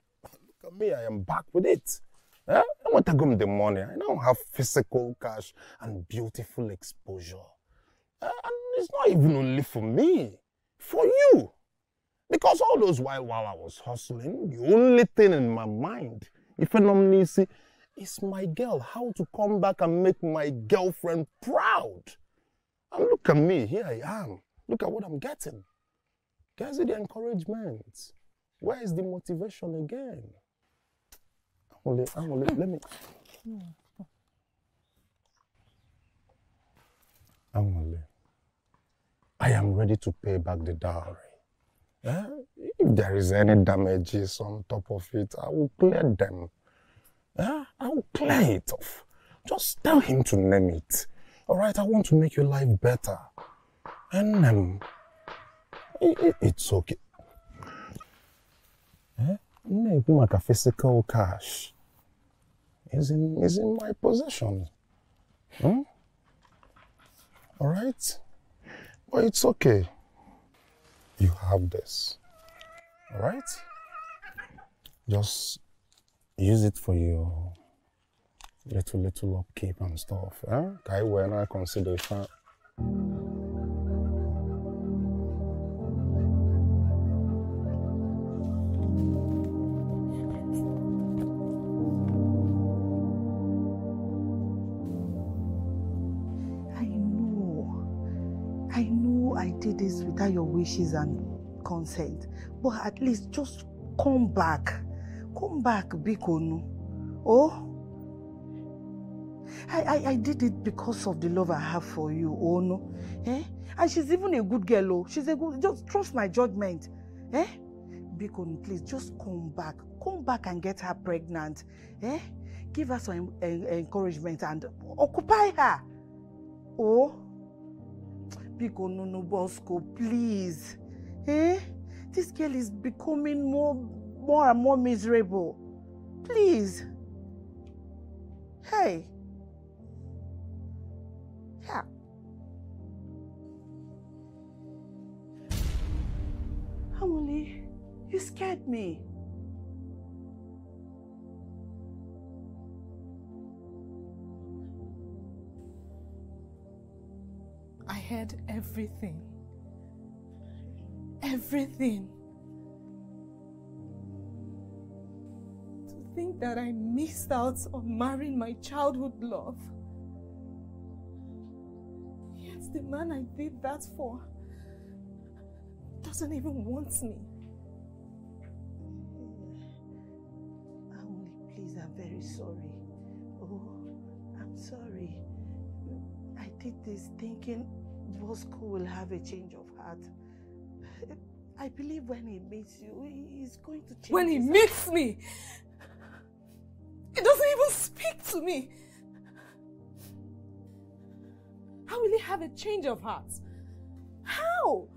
me, I am back with it. Eh? I want to go with the money. I now have physical cash and beautiful exposure. Eh, and it's not even only for me, for you. Because all those while while I was hustling, the only thing in my mind, if I see, is my girl, how to come back and make my girlfriend proud. And look at me, here I am. Look at what I'm getting. Where's the encouragement? Where is the motivation again? Only, only, let me. Only. I am ready to pay back the dowry. Eh? If there is any damages on top of it, I will clear them. Eh? I will clear it off. Just tell him to name it. All right, I want to make your life better. And um, it, it, it's okay. Eh? Na-ekwu maka physical cash is in, is in my possession. Hmm? All right? But it's okay. You have this. All right? Just use it for your little, little upkeep and stuff. Eh? Kai when I consider it. Your wishes and consent. But at least just come back. Come back, Bikonu. Oh? I, I, I did it because of the love I have for you, oh no? Eh? And she's even a good girl, oh. She's a good, just trust my judgment. Eh? Bikonu, please, just come back. Come back and get her pregnant. Eh? Give her some en- encouragement and occupy her. Oh? Bosco, please. Eh? This girl is becoming more, more and more miserable. Please. Hey. Yeah. Emily, you scared me. Heard everything. everything. To think that I missed out on marrying my childhood love. Yet the man I did that for doesn't even want me. Only, please, I'm very sorry. Oh, I'm sorry. I did this thinking Bosco will have a change of heart. I believe when he meets you, he's going to change. When he meets me, he doesn't even speak to me. How will he have a change of heart? How?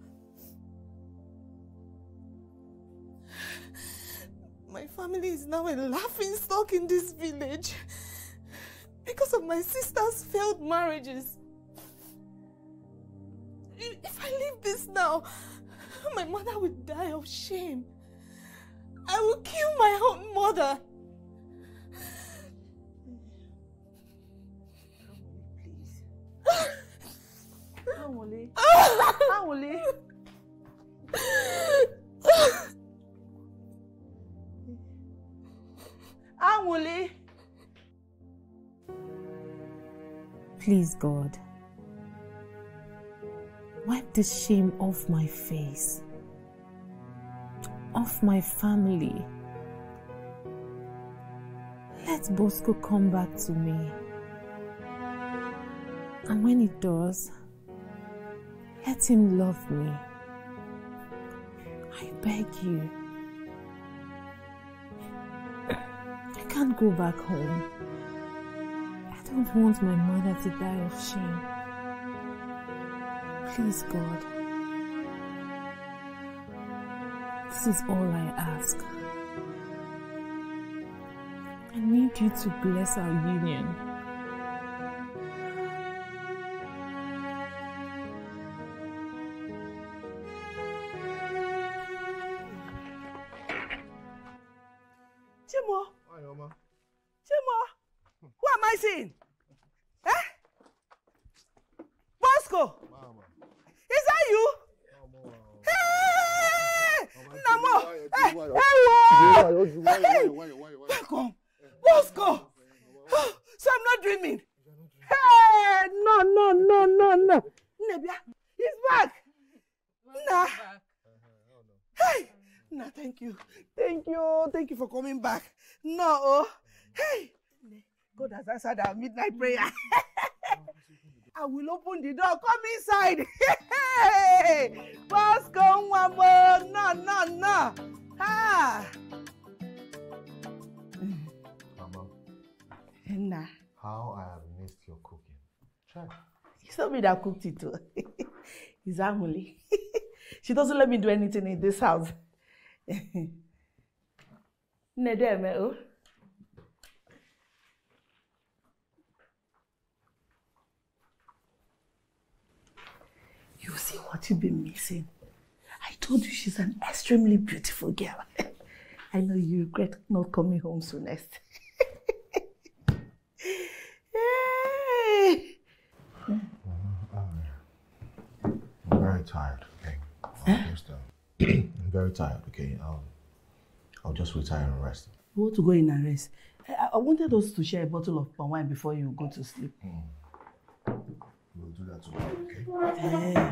My family is now a laughing stock in this village because of my sister's failed marriages. If I leave this now, my mother will die of shame. I will kill my own mother. Awole. Awole. Awole. Please, God, wipe the shame off my face, off my family. Let Bosco come back to me. And when he does, let him love me. I beg you. I can't go back home. I don't want my mother to die of shame. Please, God. This is all I ask. I need you to bless our union. Answered our midnight prayer. I will open the door. Come inside. Hey, Bosco, Nwamo. No, no, no. Ah. Mama, Nah. how I have missed your cooking. Try. It's not me that cooked it too. it's Anwuli. she doesn't let me do anything in this house. Nedeme, oh. See what you've been missing. I told you she's an extremely beautiful girl. I know you regret not coming home soonest. Hey. I'm very tired, okay? I'll just, uh, I'm very tired, okay? I'll, I'll just retire and rest. You want to go in and rest. I, I wanted us to share a bottle of palm wine before you go to sleep. We'll do that tomorrow, okay? Eh.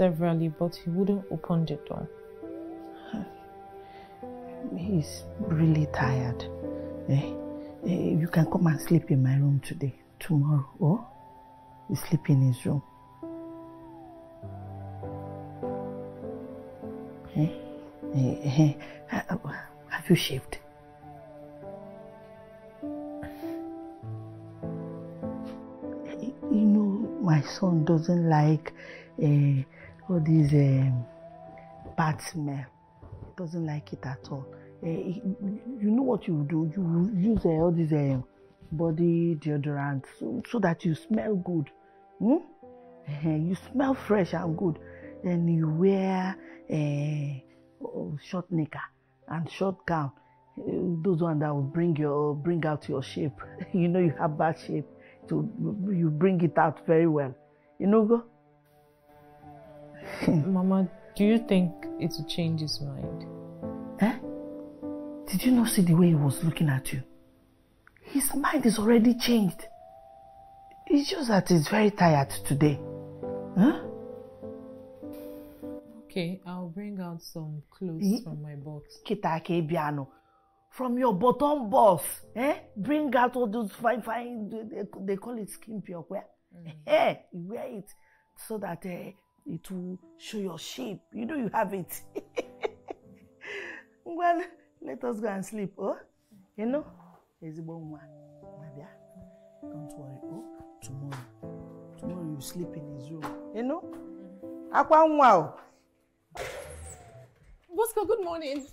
severally, but he wouldn't open the door. He's really tired. Eh? Eh, you can come and sleep in my room today, tomorrow, or you sleep in his room. Eh? Eh, eh, Have you shaved? You know, my son doesn't like uh, all these um, bad smell. Doesn't like it at all. Uh, you know what you do? You use uh, all these um, body deodorant so, so that you smell good. Hmm? Eh, you smell fresh and good. Then you wear a short knicker and short gown. Eh, Those ones that will bring your bring out your shape. you know you have bad shape. To you bring it out very well. You know go. Mama, do you think it will change his mind? Eh? Did you not see the way he was looking at you? His mind is already changed. It's just that he's very tired today. Huh? Okay, I'll bring out some clothes from my box. Kita Kebiano. From your bottom box, eh? Bring out all those fine, fine, they, they call it skimpy or where? Eh, you wear it so that eh, it will show your shape. You know you have it. well, let us go and sleep, oh? You know? Ezigbo nwa. Nabia, Don't worry, oh? Tomorrow. Tomorrow you sleep in his room. You know? Akwa nwa o. Bosco, good morning.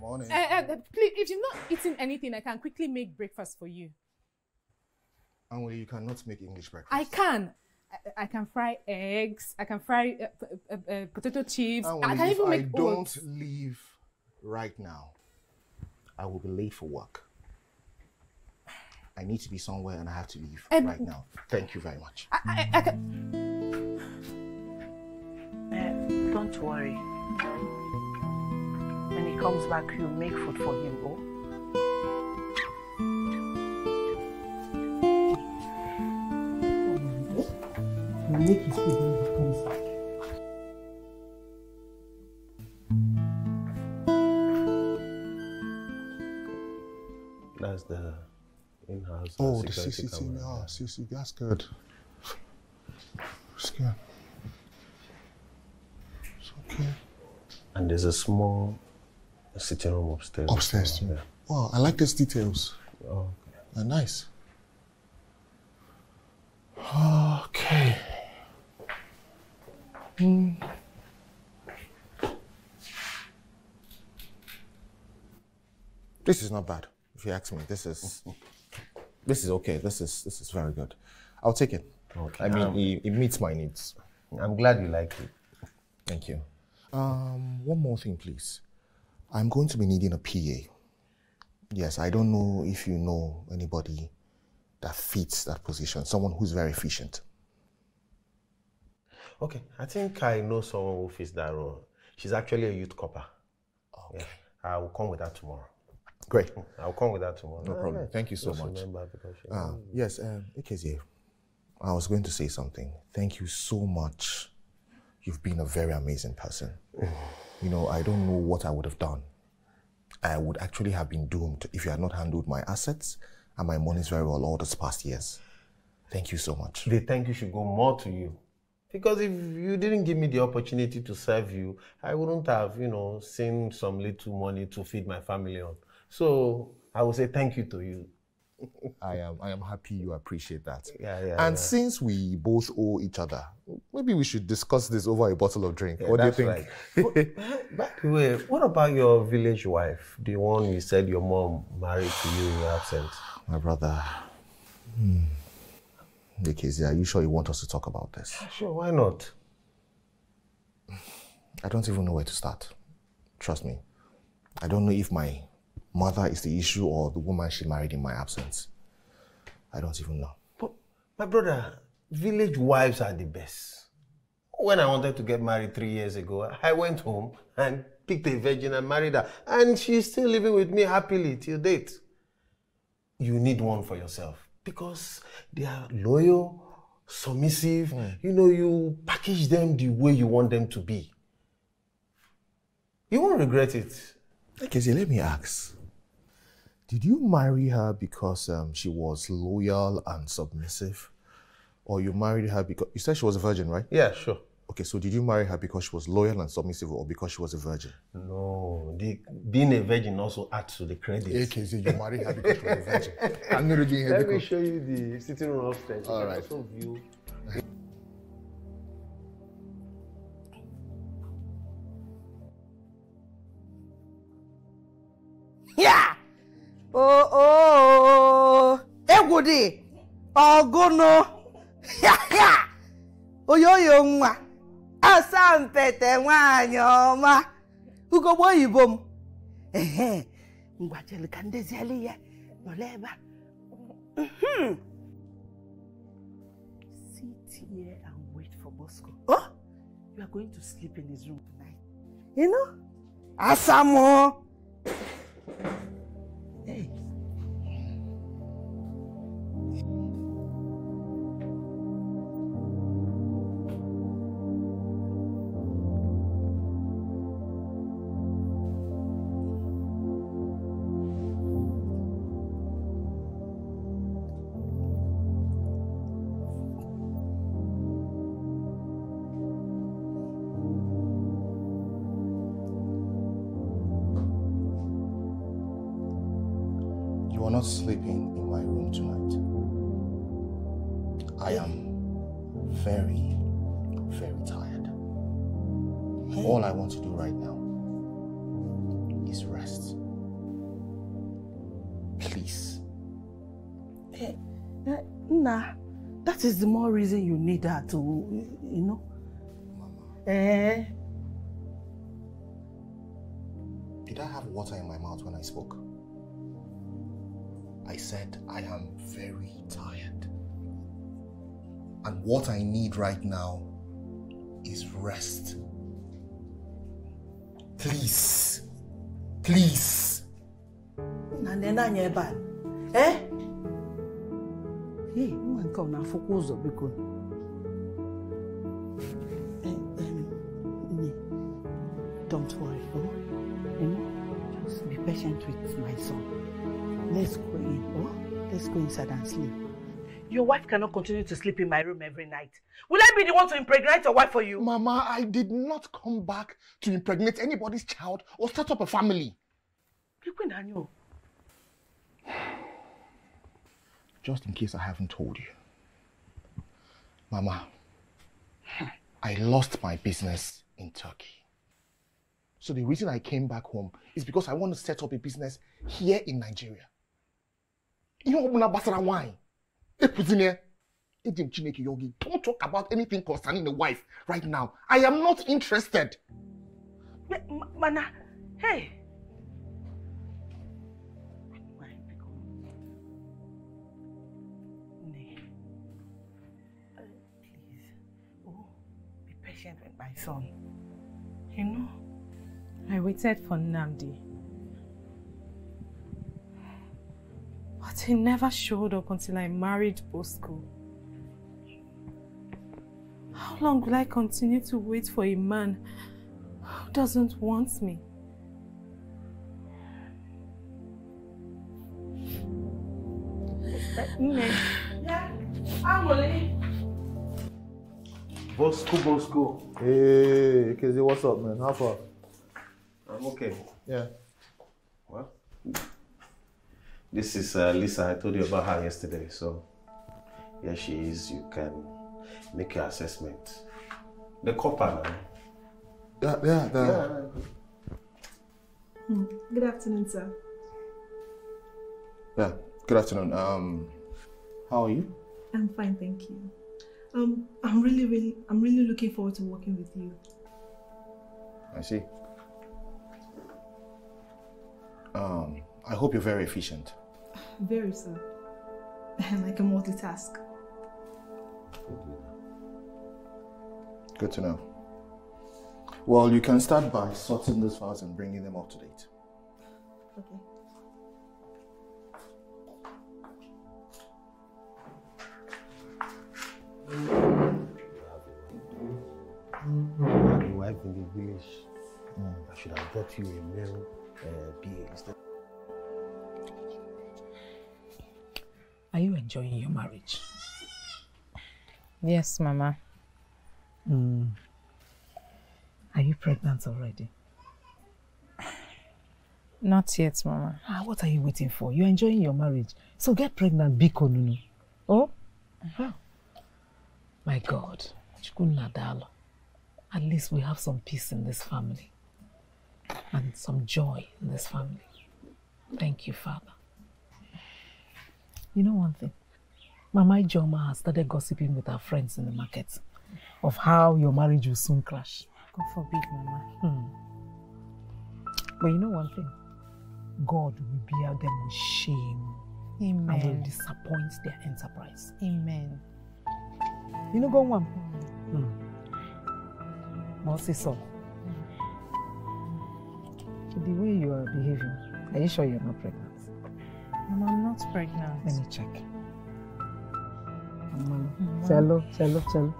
Morning. Uh, uh, please, if you've not eaten anything, I can quickly make breakfast for you. Anway, you cannot make English breakfast. I can. I, I can fry eggs. I can fry uh, p- uh, uh, potato chips. I Anway, can if even I don't oats. leave right now, I will be late for work. I need to be somewhere and I have to leave Um, right now. Thank you very much. I, I, I can. Eh, don't worry. When he comes back, you make food for him, oh? Make his food when he. That's the in-house. Oh, the CCTV. camera. Oh, ah, CCTV. That's good. It's good. It's okay. And there's a small sitting room upstairs. Upstairs too. Yeah. Wow, I like these details. Oh, They're nice. Okay. Hmm. This is not bad, if you ask me. This is this is okay. This is this is very good. I'll take it. Okay. I mean, Um, it, it meets my needs. I'm glad you like it. Thank you. Um, one more thing, please. I'm going to be needing a PA. Yes, I don't know if you know anybody that fits that position. Someone who's very efficient. Okay, I think I know someone who fits that role. She's actually a youth corper. Okay. I will come with her tomorrow. Great. I'll come with her tomorrow. No problem. Thank you so Just much. Ah, yes, um, Ikezie, I was going to say something. Thank you so much. You've been a very amazing person. you know, I don't know what I would have done. I would actually have been doomed if you had not handled my assets and my monies very well all these past years. Thank you so much. The thank you should go more to you. Because if you didn't give me the opportunity to serve you, I wouldn't have, you know, seen some little money to feed my family on. So I will say thank you to you. I am I am happy you appreciate that. Yeah, yeah. and yeah. since we both owe each other, maybe we should discuss this over a bottle of drink. Yeah, what do you think? right. By the way, what about your village wife? The one you said your mom married to you in your absence? My brother. Hmm. Ikezie, are you sure you want us to talk about this? Ah, sure, why not? I don't even know where to start. Trust me. I don't know if my mother is the issue or the woman she married in my absence. I don't even know. But my brother, village wives are the best. When I wanted to get married three years ago, I went home and picked a virgin and married her. And she's still living with me happily till date. You need one for yourself because they are loyal, submissive. You know, you package them the way you want them to be. You won't regret it. Ikezie, let me ask. Did you marry her because um, she was loyal and submissive? Or you married her because you said she was a virgin, right? Yeah, sure. Okay, so did you marry her because she was loyal and submissive or because she was a virgin? No, the, being a virgin also adds to the credit. Okay, so you married her because she was a virgin. I'm not doing Let me show you the sitting room upstairs. You All can right. also view. ya o o egwu dị ọgụnụ ya ya oyoyo nwa asampete nwanyị ọma ugogbe oyibo m ehe ngwajelu ka ndezieli ya nọla ebe a Mhm. sit here and wait for Bosco. Oh, you are going to sleep in his room tonight. You know? Asamo. Hey. Reason you need her to, you know. Eh, Did I have water in my mouth when I spoke? I said I am very tired. And what I need right now is rest. Please. Please. na nene anya ebe a. Eh? Hey, nwa nke ọ na-afụkwa ụzọ biko. Don't worry, oh. You know, just be patient with my son. Let's go in, oh. Let's go inside and sleep. Your wife cannot continue to sleep in my room every night. Will I be the one to impregnate your wife for you? Mama, I did not come back to impregnate anybody's child or start up a family. Ekwe na anya. Just in case I haven't told you. Mama, I lost my business in Turkey. So the reason I came back home is because I want to set up a business here in Nigeria. You know, Muna Basara wine. Don't talk about anything concerning the wife right now. I am not interested. Mana, hey. Please, oh, be patient with my son. You know, I waited for Nnamdi. But he never showed up until I married Bosco. How long will I continue to wait for a man who doesn't want me? Bosco, Bosco. Hey, Kizzy, what's up, man? How far? I'm okay. Yeah. Well, this is uh, Lisa. I told you about her yesterday. So, here she is. You can make your assessment. The corper now. Yeah, yeah, the, Hmm. Good afternoon, sir. Yeah, good afternoon. Um, how are you? I'm fine, thank you. Um, I'm really, really, I'm really looking forward to working with you. I see. Um, I hope you're very efficient. Very, sir. And I can multitask. Good to know. Well, you can start by sorting those files and bringing them up to date. Okay. My wife in the village. I should have bought you a male uh, PA. Are you enjoying your marriage? Yes, Mama. Mm. Are you pregnant already? Not yet, Mama. Ah, what are you waiting for? You're enjoying your marriage. So get pregnant, Biko Nunu. Oh? Huh. My God. Chukwunna Dalo. At least we have some peace in this family. And some joy in this family. Thank you, Father. You know one thing? Mama Joma has started gossiping with her friends in the market of how your marriage will soon crash. God forbid, Mama. Hmm. But you know one thing? God will bear them with shame and will disappoint their enterprise. Amen. You know, go one. Hmm. Moses, so the way you are behaving, are you sure you're not pregnant? Mama, I'm not pregnant. Let me check. Cello, cello, cello.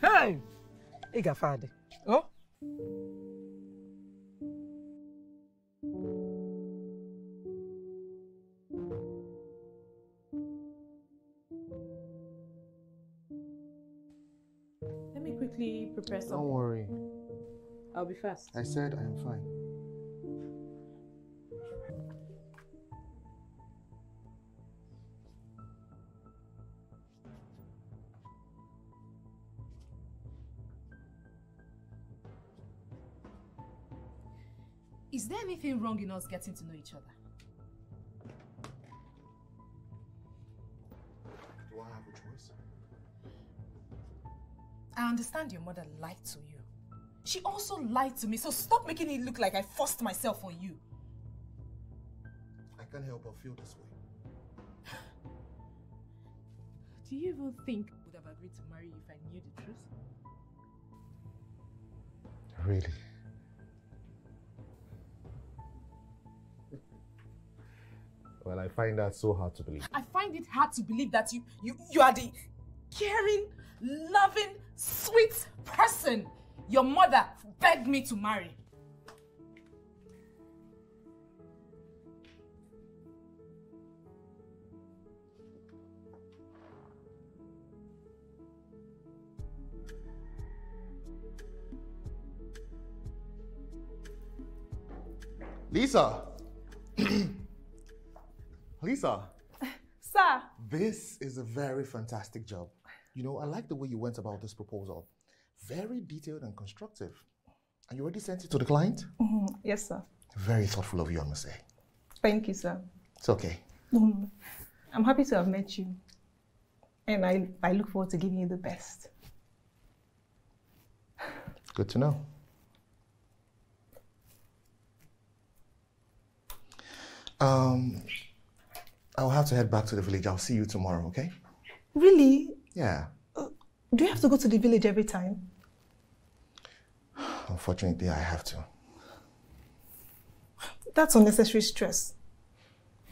Hey! Igafade. Oh? Let me quickly prepare some. Don't worry. I'll be fast. I said I am fine. Is there anything wrong in us getting to know each other? Do I have a choice? I understand your mother lied to you. She also lied to me, so stop making it look like I forced myself on you. I can't help but feel this way. Do you even think I would have agreed to marry you if I knew the truth? Really? Well, I find that so hard to believe. I find it hard to believe that you you you are the caring, loving, sweet person your mother begged me to marry. Lisa! Lisa, Sir, this is a very fantastic job. You know, I like the way you went about this proposal. Very detailed and constructive. And you already sent it to the client? Mhm. Yes, sir. Very thoughtful of you, I must say. Thank you, sir. It's okay. Um, I'm happy to have met you. And I, I look forward to giving you the best. Good to know. Um, I'll have to head back to the village. I'll see you tomorrow, okay? Really? Yeah. Do you have to go to the village every time? Unfortunately, I have to. That's unnecessary stress.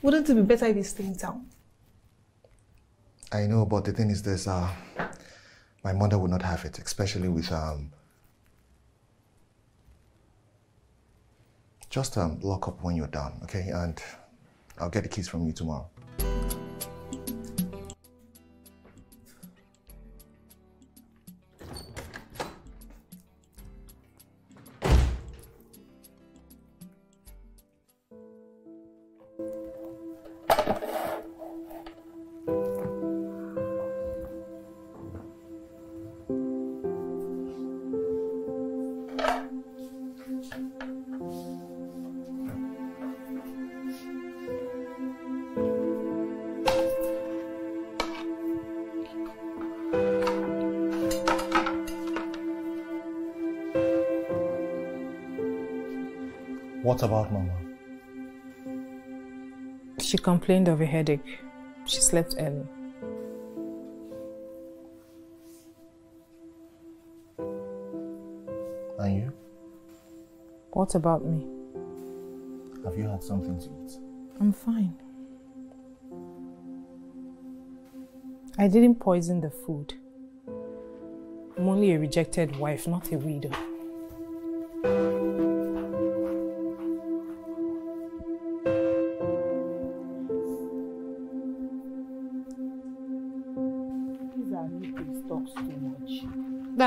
Wouldn't it be better if you stay in town? I know, but the thing is this, uh, my mother would not have it, especially with, um, just um, lock up when you're done, okay? And I'll get the keys from you tomorrow. What about Mama? She complained of a headache. She slept early. And you? What about me? Have you had something to eat? I'm fine. I didn't poison the food. I'm only a rejected wife, not a widow.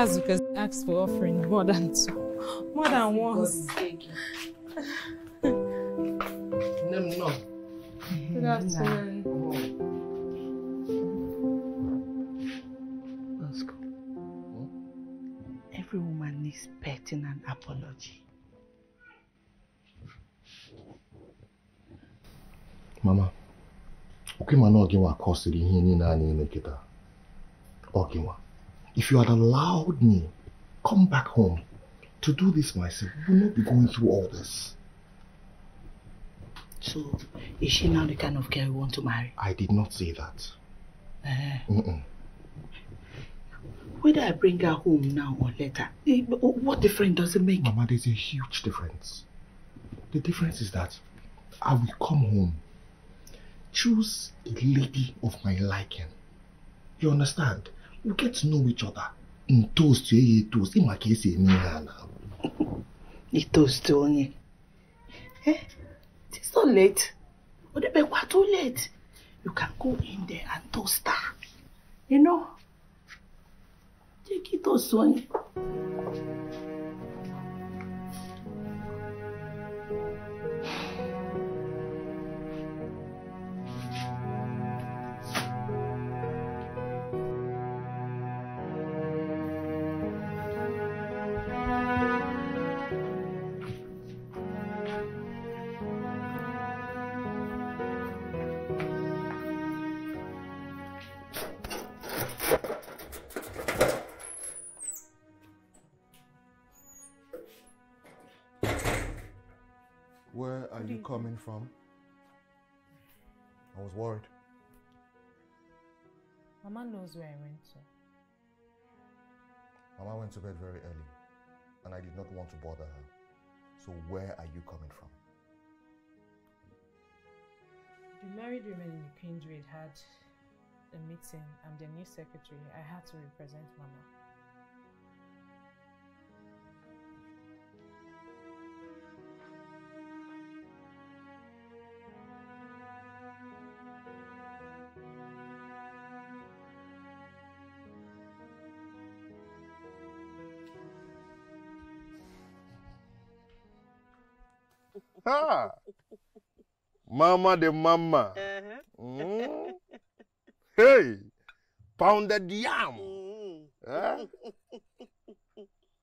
That's because he asked for offering more than two. More than once. No. Good afternoon. Bosco, every woman needs petting and apology. Mama, okay, man, not give cause the here in any kita. Okay, ma. If you had allowed me come back home to do this myself, we would not be going through all this. So, is she now the kind of girl you want to marry? I did not say that. Eh, Mm-mm. whether I bring her home now or later, eh, what difference does it make? Mama, there's a huge difference. The difference is that I will come home, choose a lady of my liking. You understand? We get to know each other. In toast to a toast, in my case, a now. It was to only. Eh? It's not late. But they were too late. You can go in there and toast her. You know? Take it to Sonia. Are you coming from? I was worried. Mama knows where I went to. Mama went to bed very early, and I did not want to bother her. So where are you coming from? The married women in the Queensway had a meeting. I'm the new secretary. I had to represent Mama. Ha! Mama the mama. Mm. Hey, pounded yam. Eh?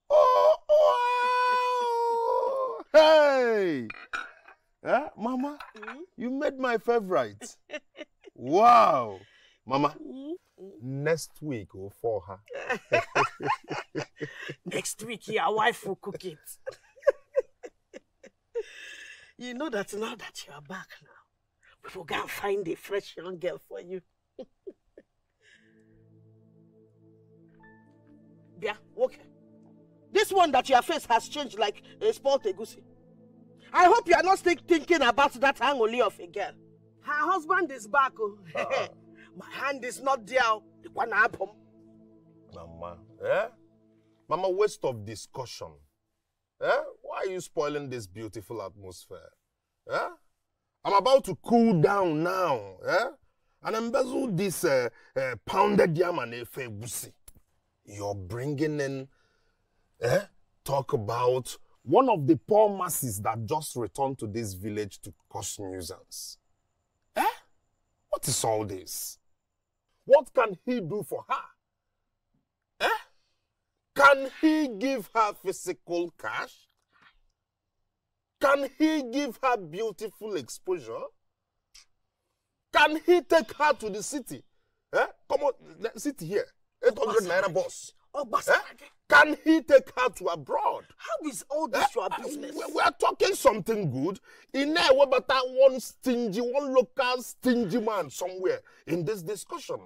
Oh, wow! Hey! Eh, Mama, you made my favorite. Wow! Mama, next week we'll for her. Next week, your wife will cook it. You know that now that you are back now, we will go and find a fresh young girl for you. Bia, okay. This one that your face has changed like a spoiled egusi. I hope you are not still thinking about that hangoli of a girl. Her husband is back. Oh. My hand is not there. oh. The one happen. Mama, eh? Mama, waste of discussion. Eh? Why are you spoiling this beautiful atmosphere? Eh? I'm about to cool down now. Eh? And embezzle this uh, uh, pounded yam and efe egusi. You're bringing in, eh? Talk about one of the poor masses that just returned to this village to cause nuisance. Eh? What is all this? What can he do for her? Eh? Can he give her physical cash? Can he give her beautiful exposure? Can he take her to the city? Eh? Come on, sit here. 800 naira boss. Eh? Can he take her to abroad? How is all this your business? We, we are talking something good. In there, we better one stingy, one local stingy man somewhere in this discussion.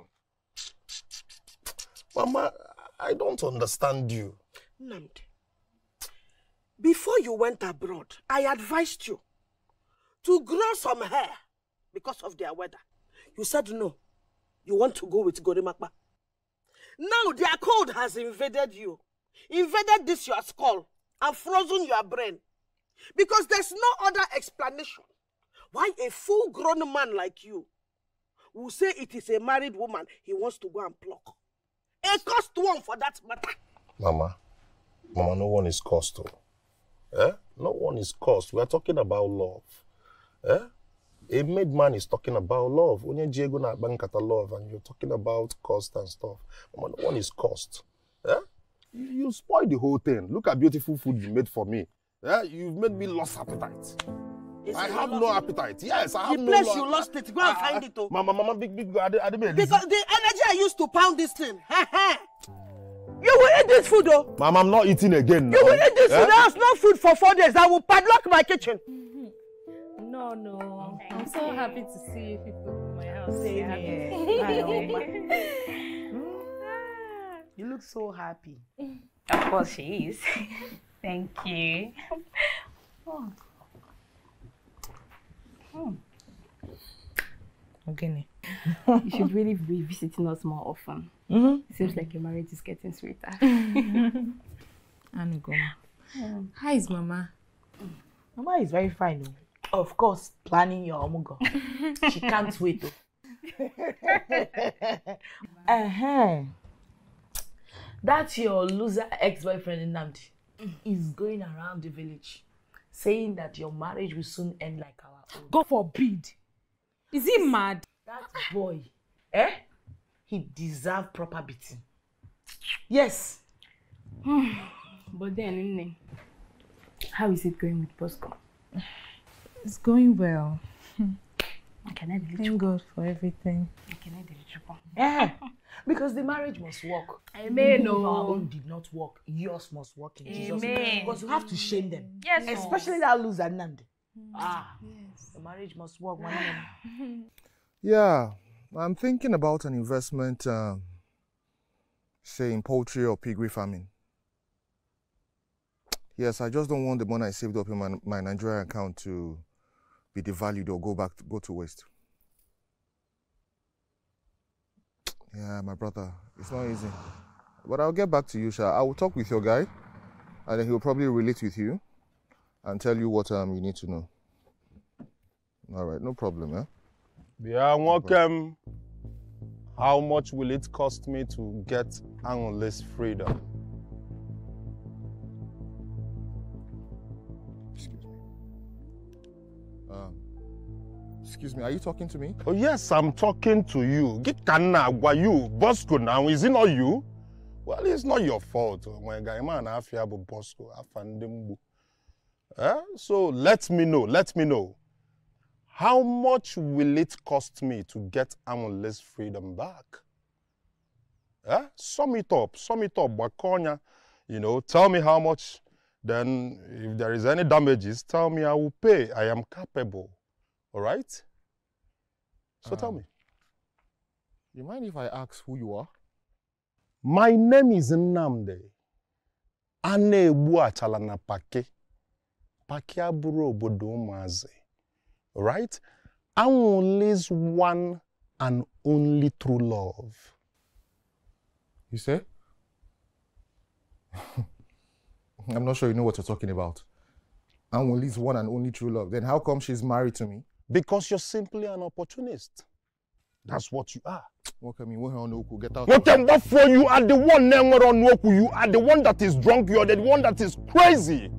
Mama, I don't understand you. Nnamdi, before you went abroad, I advised you to grow some hair because of their weather. You said no. You want to go with Gorimakpa. Now their cold has invaded you, invaded this your skull, and frozen your brain. Because there's no other explanation why a full grown man like you will say it is a married woman he wants to go and pluck. A cursed one for that matter. Mama, Mama, no one is cursed. Oh. Eh? No one is cursed. We are talking about love. Eh? A made man is talking about love. Onye Diego na bankata love, and you're talking about cost and stuff. Mama, no one is cursed. Eh? You, you spoil the whole thing. Look at beautiful food you made for me. Eh? You've made me lost appetite. Is I have no appetite. Yes, I The have no place lo- you lost it, go and Ah, find ah, it, oh. Mama, Mama, big, big, I, I, I, Because the energy I used to pound this thing. you will eat this food, oh. Mama, I'm not eating again. You now. will eat this Eh? food. There's no food for four days. I will padlock my kitchen. No, no. I'm so happy to see you people in my house. Same Yeah. here. Hi, You look so happy. Of course she is. Thank you. Oh. Hmm. Okay. you should really be visiting us more often. Mm-hmm. Seems like your marriage is getting sweeter. Anugoma. How is Mama? Mama is very fine. oh. Of course, planning your omugo. she can't wait. oh. uh-huh. That your loser ex-boyfriend Nnamdi is going around the village saying that your marriage will soon end like our own. God forbid. Is he mad? That boy, eh? He deserve proper beating. Yes. but then, Nne, how is it going with Bosco? It's going well. Can I Thank God for everything. Can I? Yeah. Because the marriage must work. Amen, Even if our oh. own did not work, yours must work in Jesus' Amen. name. Because you have to shame them. Yes, oh. Especially that loser Nandi. Ah. The marriage must work. One. Yeah, I'm thinking about an investment, um, say in poultry or piggery farming. Yes, I just don't want the money I saved up in my, my Nigerian account to be devalued or go back to, go to waste. Yeah, my brother, it's not easy. But I'll get back to you, Sha. I will talk with your guy, and then he'll probably relate with you and tell you what um, you need to know. All right, no problem, eh? Yeah, welcome. How much will it cost me to get endless freedom? Um, excuse me, are you talking to me? Oh, yes, I'm talking to you. Get Kana, why you? Bosco now, is it not you? Well, it's not your fault. When guy man afia bu Bosco, afandembu. Eh? So let me know, let me know. How much will it cost me to get Anwuli's freedom back? Eh? Sum it up, sum it up, Bakonya. You know, tell me how much. Then, if there is any damages, tell me I will pay. I am capable. All right? So tell Um, me. You mind if I ask who you are? My name is Nnamdi. A na-egbu achala na pake. Pake abụrụ obodo ụmụazị. Right? I Anwuli's one and only true love. You say? I'm not sure you know what you're talking about. I Anwuli's one and only true love. Then how come she's married to me? Because you're simply an opportunist. That's what you are. Welcome me, Oku, get out. What can for you are the one. You are the one that is drunk. You are the one that is crazy.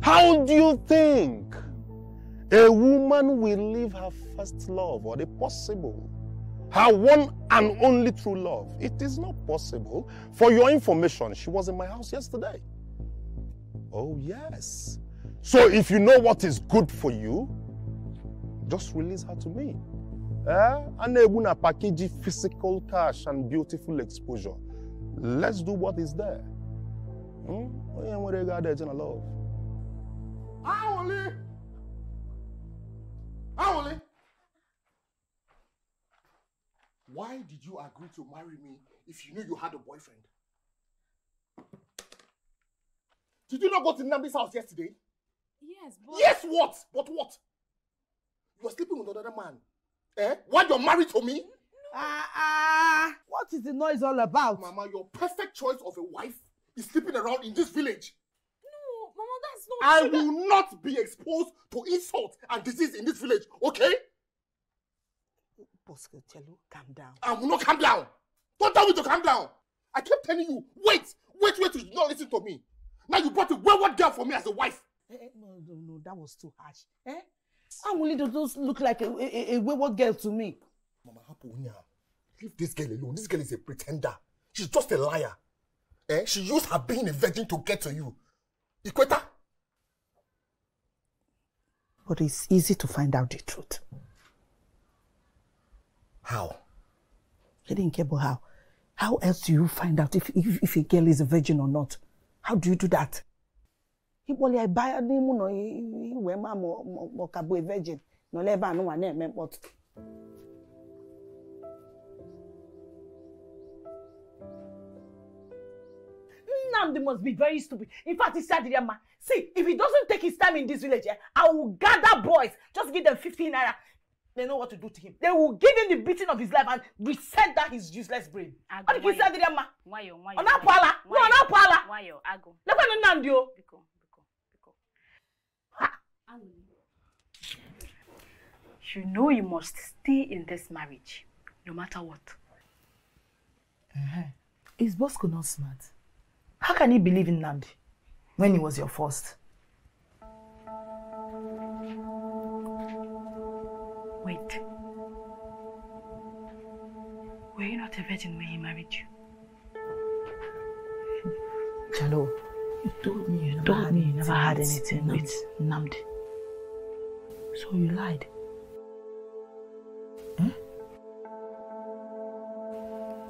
How do you think a woman will leave her first love or the possible? Her one and only true love. It is not possible. For your information, she was in my house yesterday. Oh, yes. So if you know what is good for you, just release her to me. Eh? A na-egbu na package physical cash and beautiful exposure. Let's do what is there. Hmm? Onye nwere Anwuli! Why did you agree to marry me if you knew you had a boyfriend? Did you not go to Nnamdi's house yesterday? Yes, but. Yes, what? But what? You were sleeping with another man. Eh? While you're married to me? Ah, ah. What is the noise all about? Mama, your perfect choice of a wife is sleeping around in this village. No, Mama, that's not I will not be exposed to insult and disease in this village, okay? Bosco, Chelo, calm down. I will not calm down. Don't tell me to calm down. I kept telling you, wait, wait, wait, you did not listen to me. Now you brought a wayward girl for me as a wife. Eh, eh, no, no, no, that was too harsh. Eh? How will it just look like a, a, a wayward girl to me? Mama Hapunya, leave this girl alone. This girl is a pretender. She's just a liar. Eh? She used her being a virgin to get to you. Equator? But it's easy to find out the truth. How? I didn't care about how. How else do you find out if, if, if a girl is a virgin or not? How do you do that? Iwe ma a virgin. No leba anu wa na-eme mkpọtụ. Nnamdi must be very stupid. In fact, he said, Mama, see, if he doesn't take his time in this village, eh, I will gather boys, just give them 15 naira. They know what to do to him. They will give him the beating of his life and reset that his useless brain. What did he say, Mama? Nwayo, nwayo. Ọ na-apụala? No, ọ na-apụala. Nwayo, agụ. Lekwanụ Nnamdi o. You know you must stay in this marriage, no matter what. Uh-huh. Is Bosco not smart? How can he believe in Nnamdi when he was your first? Wait. Were you not a virgin when he married you? Jalo, you told me you never, told had, me you never had anything with Nnamdi. So you lied. Hmm?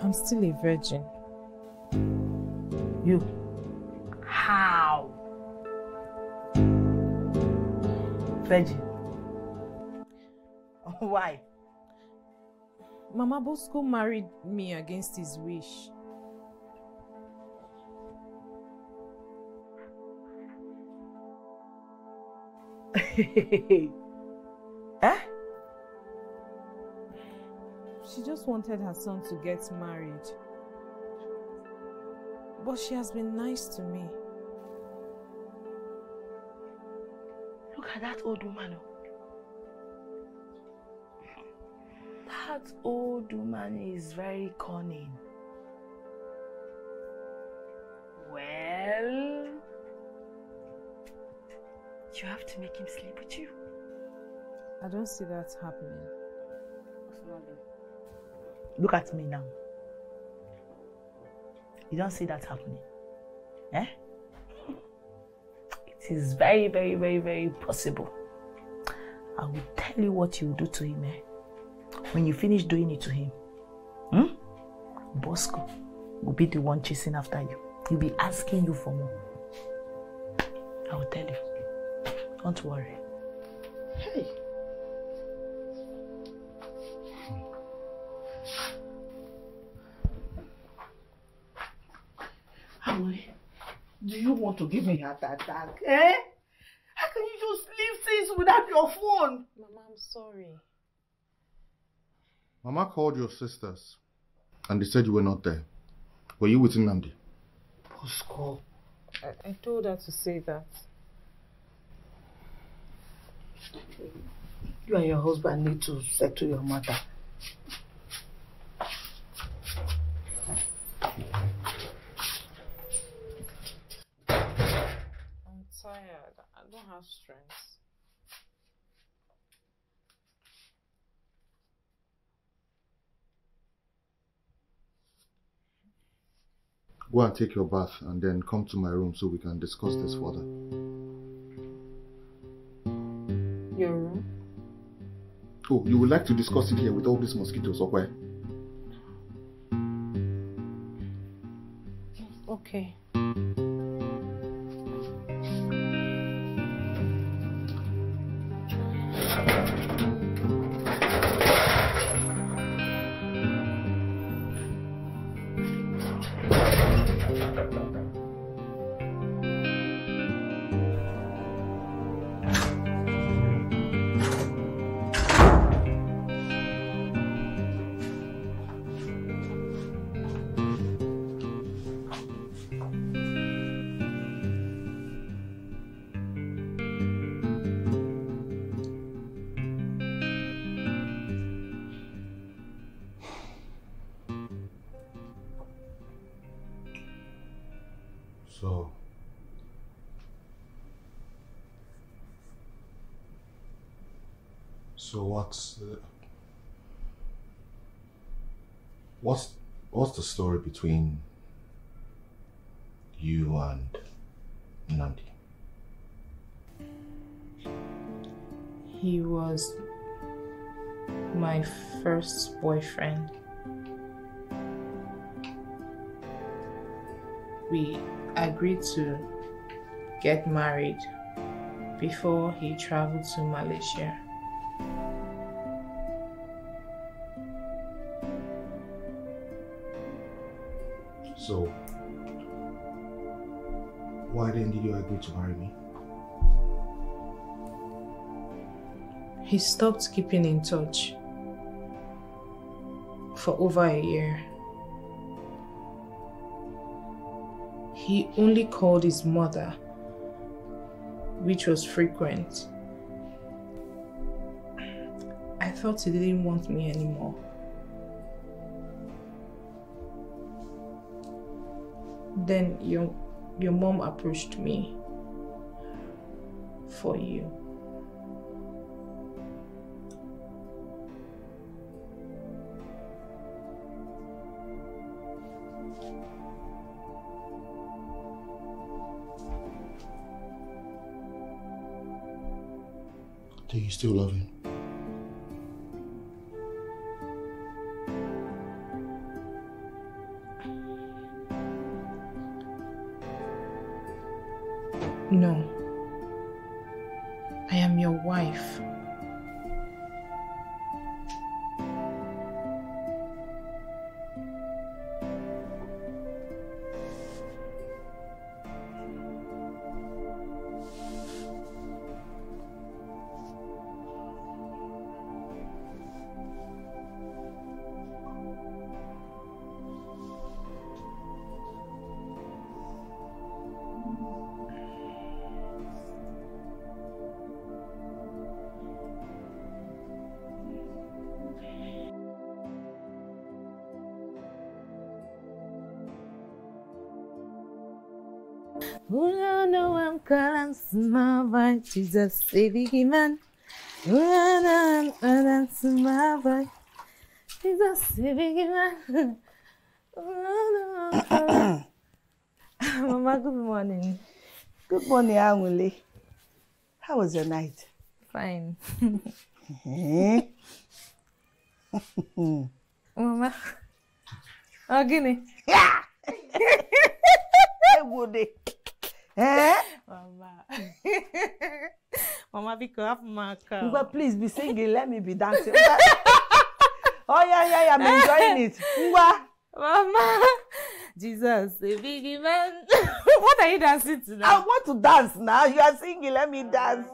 I'm still a virgin. You? How? Virgin? Why? Mama Bosco married me against his wish. eh? She just wanted her son to get married. But she has been nice to me. Look at that old woman. oh. That old woman is very cunning. Well, you have to make him sleep with you. I don't see that happening. Look at me now. You don't see that happening. Eh? It is very, very, very, very possible. I will tell you what you do to him, eh? When you finish doing it to him, hmm? Bosco will be the one chasing after you. He'll be asking you for more. I will tell you. Don't worry. Hey. Want to give me a heart attack? Eh? How can you just leave things without your phone? Mama, I'm sorry. Mama called your sisters and they said you were not there. Were you with Nnamdi? Bosco. I, I told her to say that. You and your husband need to settle your matter. I'm tired. I don't have strength. Go and take your bath and then come to my room so we can discuss this further. Your room? Oh, you would like to discuss it here with all these mosquitoes, or where? Agreed to get married before he traveled to Malaysia. So, why then did you agree to marry me? He stopped keeping in touch for over a year. He only called his mother, which was frequent. I thought he didn't want me anymore. Then your your mom approached me for you. Still love him? Jesus, baby man. Oh, no, I'm calling- Mama, good morning. Good morning, Anwuli. How was your night? Fine. Eh? Mama. Oh, gini. Egwude. Eh? Mama. Mama, hapụ m aka. Ngwa, please be singing. Let me be dancing. Ngwa. Oh, yeah, yeah, yeah. I'm enjoying it. Ngwa. Mama. Jesus, a big man. what are you dancing to now? I want to dance now. You are singing. Let me dance.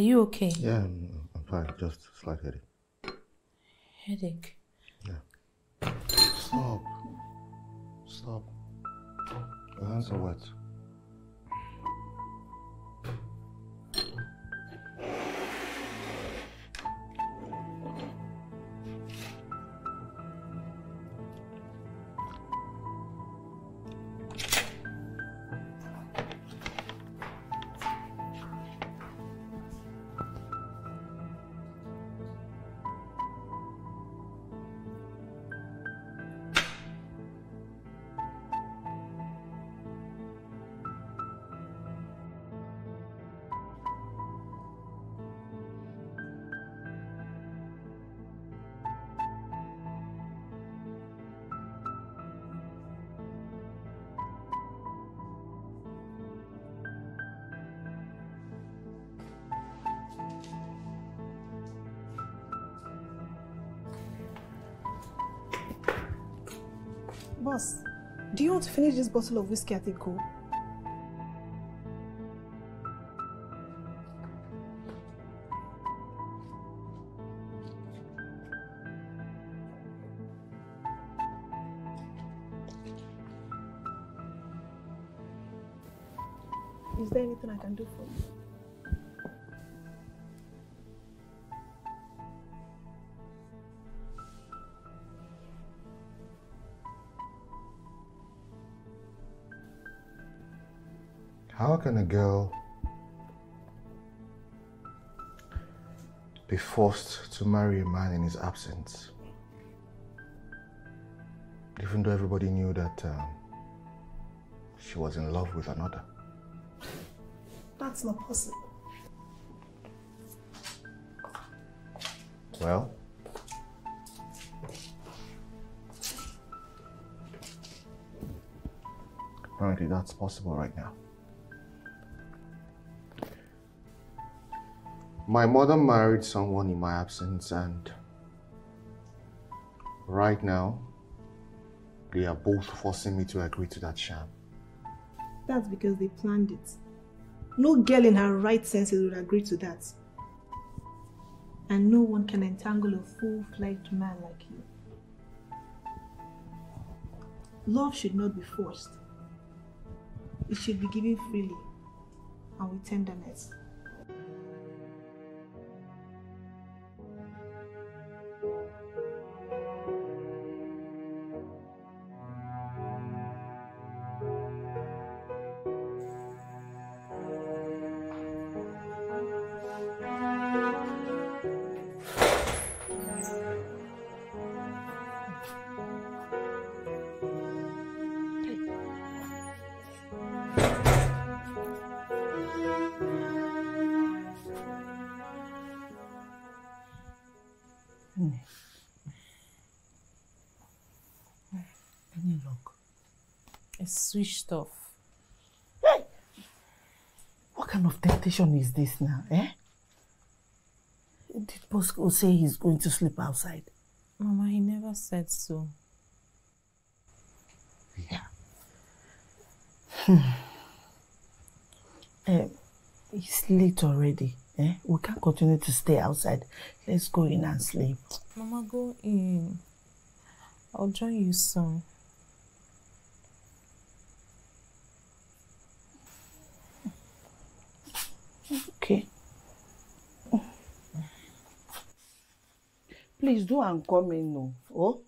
Are you okay? Yeah, I'm, I'm fine. Just slight headache. Headache. Do you finish this bottle of whiskey at a go? Is there anything I can do can a girl be forced to marry a man in his absence? Even though everybody knew that um, she was in love with another. That's not possible. Well, apparently that's possible right now. My mother married someone in my absence, and right now, they are both forcing me to agree to that sham. That's because they planned it. No girl in her right senses would agree to that. And no one can entangle a full-fledged man like you. Love should not be forced. It should be given freely and with tenderness. Switched off. Hey! What kind of temptation is this now, eh? Did Bosco say he's going to sleep outside? Mama, he never said so. Eh, it's late already. Eh? We can't continue to stay outside. Let's go in and sleep. Mama, go in. I'll join you soon. Please do and come in. Oh?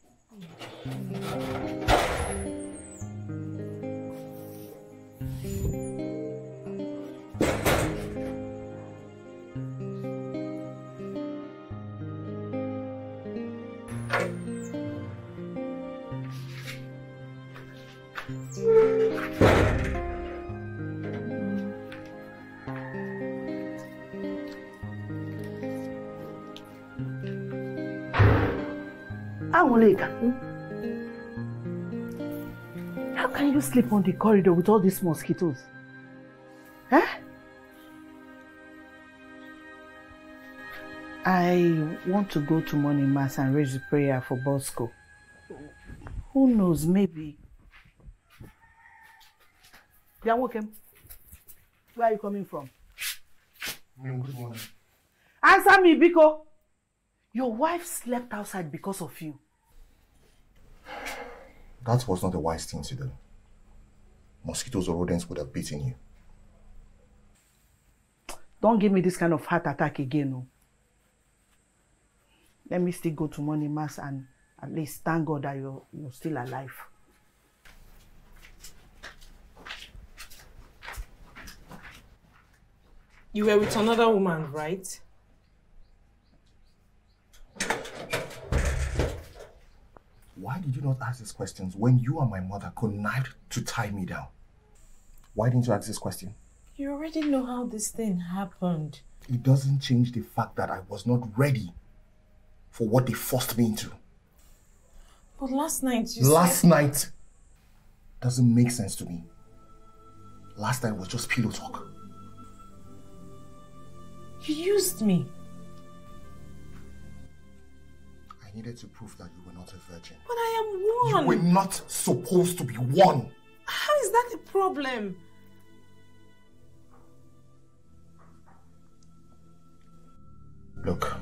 How can you sleep on the corridor with all these mosquitoes? Huh? I want to go to morning mass and raise a prayer for Bosco. Who knows, maybe. Bianwokem, where are you coming from? Good morning. Answer me, Biko. Your wife slept outside because of you. That was not a wise thing to do. Mosquitoes or rodents would have bitten you. Don't give me this kind of heart attack again. No. Let me still go to morning mass and at least thank God that you're, you're still alive. You were with another woman, right? Why did you not ask these questions when you and my mother connived to tie me down? Why didn't you ask this question? You already know how this thing happened. It doesn't change the fact that I was not ready for what they forced me into. But last night you Last said... night doesn't make sense to me. Last night was just pillow talk. You used me. I needed to prove that you were not a virgin. But I am one. You were not supposed to be one. How is that a problem? Look,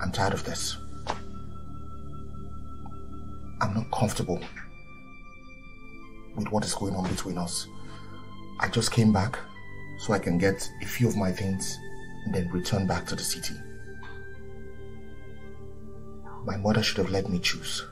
I'm tired of this. I'm not comfortable with what is going on between us. I just came back so I can get a few of my things and then return back to the city. My mother should have let me choose.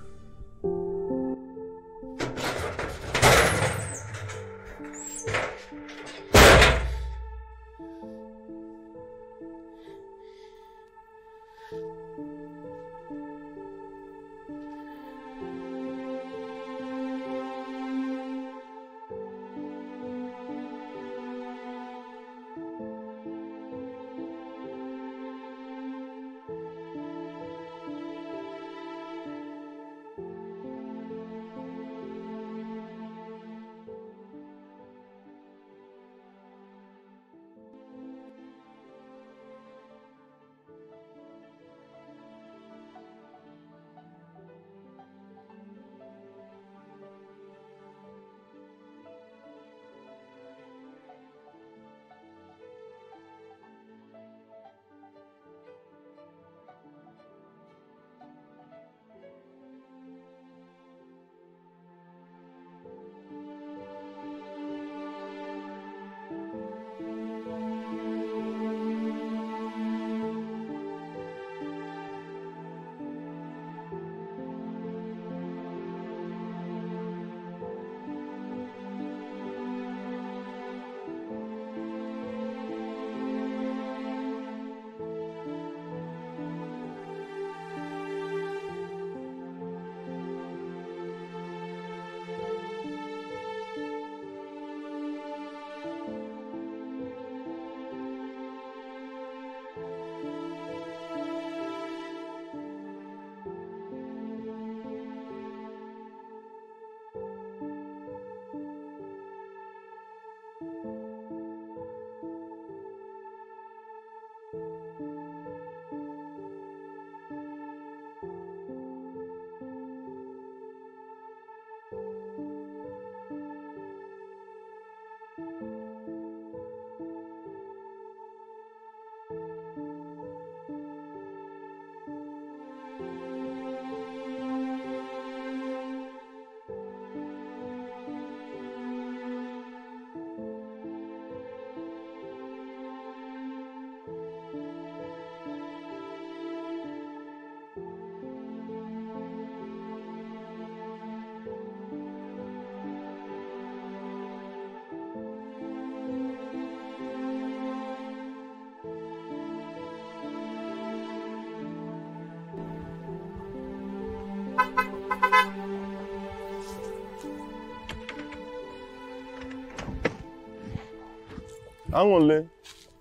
Anwụnle.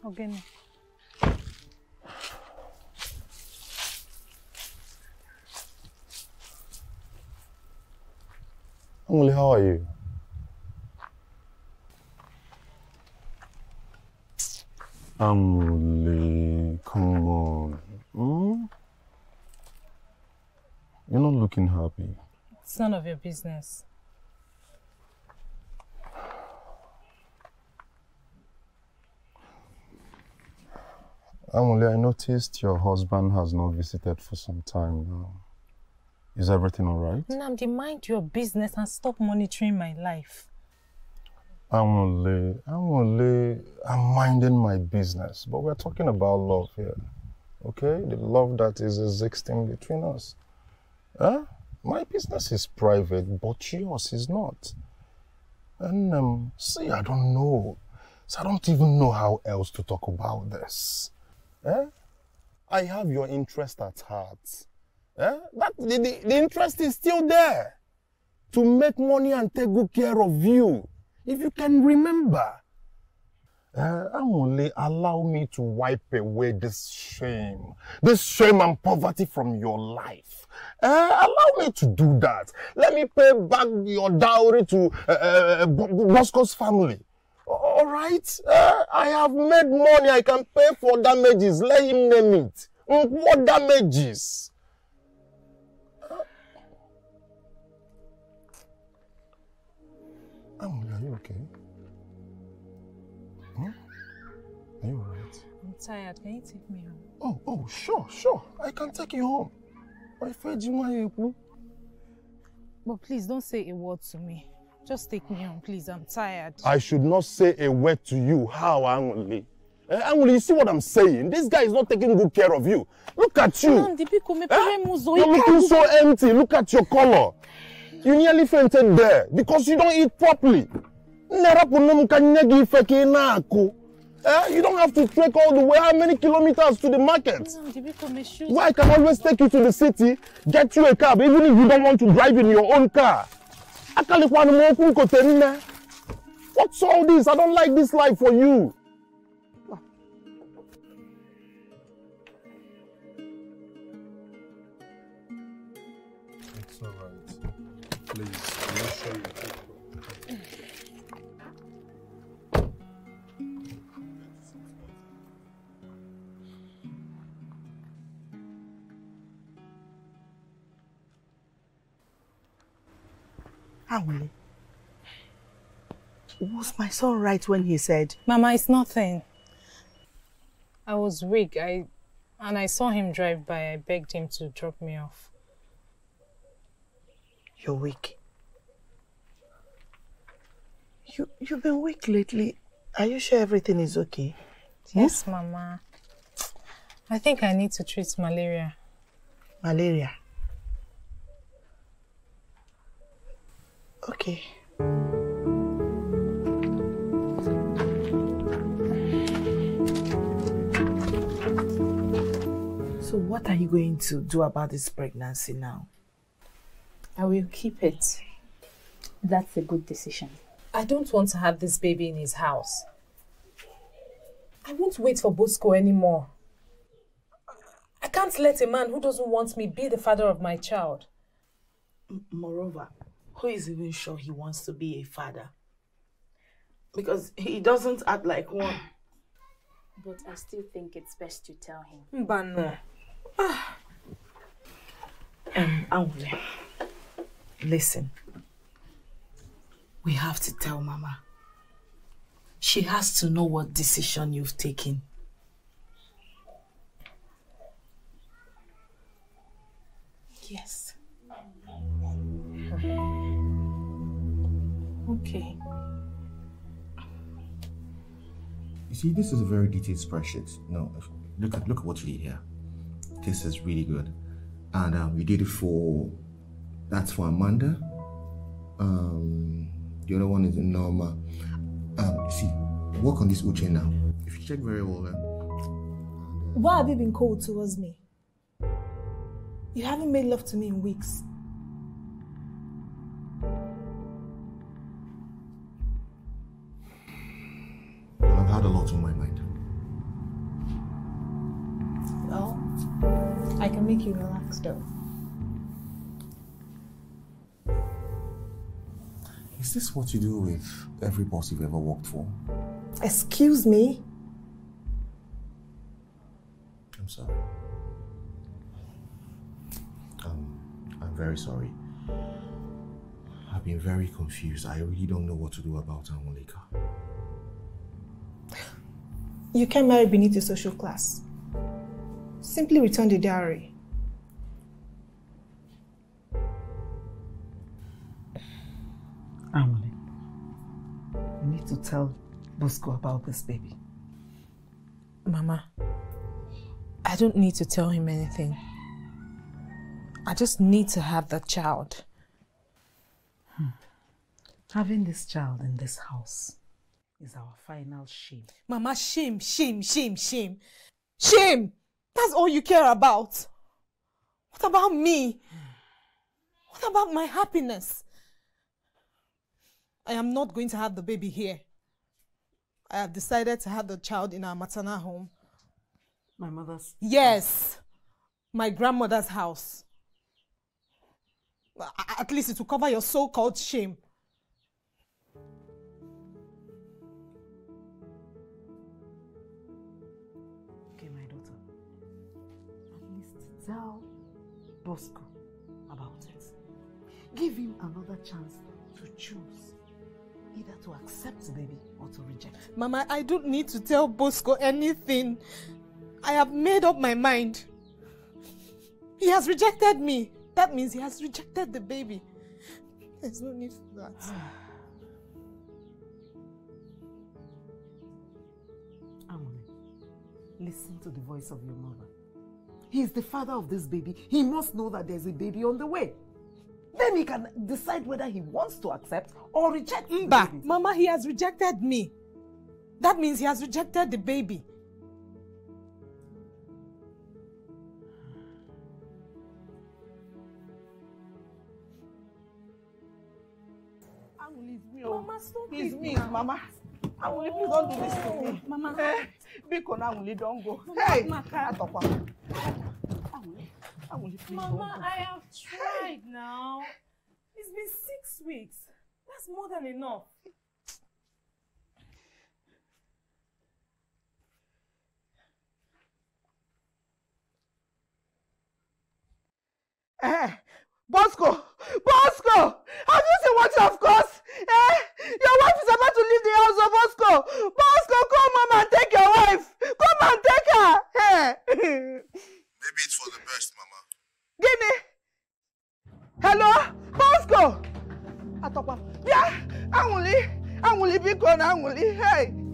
Ogene. Anwụnle, how are you? Anwụnle, come on. Hmm? You're not looking happy. It's none of your business. Amule, I noticed your husband has not visited for some time now. Is everything all right? Nnamdi, mind your business and stop monitoring my life. Amule, Amule, I'm minding my business, but we're talking about love here. Okay? The love that is existing between us. Huh? My business is private, but yours is not. And um, see, I don't know. So I don't even know how else to talk about this. Eh? I have your interest at heart. Eh? That, the, the, the interest is still there. To make money and take good care of you. If you can remember. Uh, only allow me to wipe away this shame, this shame and poverty from your life. Uh, allow me to do that. Let me pay back your dowry to uh, uh, Bosco's family. All right? Uh, I have made money. I can pay for damages. Let him name it. Mm, what damages? Oh, are you okay? Hmm? Are you alright? I'm tired. Can you take me home? Oh, oh, sure, sure. I can take you home. My friend, you But please don't say a word to me. Just take me home, please. I'm tired. I should not say a word to you. How, Anwuli? Eh, Anwuli, you see what I'm saying? This guy is not taking good care of you. Look at you. Eh? You're looking so empty. Look at your color. You nearly fainted there because you don't eat properly. Eh? You don't have to trek all the way. How many kilometers to the market? Why I can always take you to the city, get you a cab, even if you don't want to drive in your own car. What's all this? I don't like this life for you. Awele, was my son right when he said... Mama, it's nothing. I was weak. I and I saw him drive by. I begged him to drop me off. You're weak. You, you've been weak lately. Are you sure everything is okay? Yes, Mama. I think I need to treat malaria. Malaria? Okay. So what are you going to do about this pregnancy now? I will keep it. That's a good decision. I don't want to have this baby in his house. I won't wait for Bosco anymore. I can't let a man who doesn't want me be the father of my child. M- Moreover, who is even sure he wants to be a father? Because he doesn't act like one. But I still think it's best to tell him. Mbano. Um, Anwuli, listen. We have to tell Mama. She has to know what decision you've taken. Yes. Okay. You see, this is a very detailed spreadsheet. No, look at look at what you did here. This is really good, and um, you did it for that's for Amanda. Um, the other one is Norma. Um, see, work on this Uche now. If you check very well, um, Why have you been cold towards me? You haven't made love to me in weeks. Had a lot on my mind. Well, I can make you relax though. Is this what you do with every boss you've ever worked for? Excuse me? I'm sorry. Um, I'm very sorry. I've been very confused. I really don't know what to do about Anwulika. You can't marry beneath your social class. Simply return the diary. Emily, you need to tell Bosco about this baby. Mama, I don't need to tell him anything. I just need to have that child. Hmm. Having this child in this house is our final shame. Mama, shame, shame, shame, shame. Shame! That's all you care about. What about me? What about my happiness? I am not going to have the baby here. I have decided to have the child in our maternal home. My mother's? Yes. My grandmother's house. At least it will cover your so-called shame. Bosco about it. Give him another chance to choose either to accept the baby or to reject. Mama, I don't need to tell Bosco anything. I have made up my mind. He has rejected me. That means he has rejected the baby. There's no need for that. Anwuli, listen to the voice of your mother. He is the father of this baby. He must know that there's a baby on the way. Then he can decide whether he wants to accept or reject the Mba, baby. Mama, he has rejected me. That means he has rejected the baby. Anwuli, it's me. Mama, stop It's me, it's Mama. Amuli, please don't do this to me. Mama. Eh, Biko na Amuli, don't go. Hey, Atokwa. Amuli, Amuli, please don't Mama, go. I have tried now. It's been six weeks. That's more than enough. Eh, Bosco! Bosco! Have you seen what you have caused? Eh? Your wife is about to leave the house of Bosco! Bosco, come mama and take your wife! Come and take her! Eh? Maybe it's for the best, Mama. Gini! Hello? Bosco! Atokwa. Yeah! Anwuli! Anwuli, biko na Anwuli. Hey!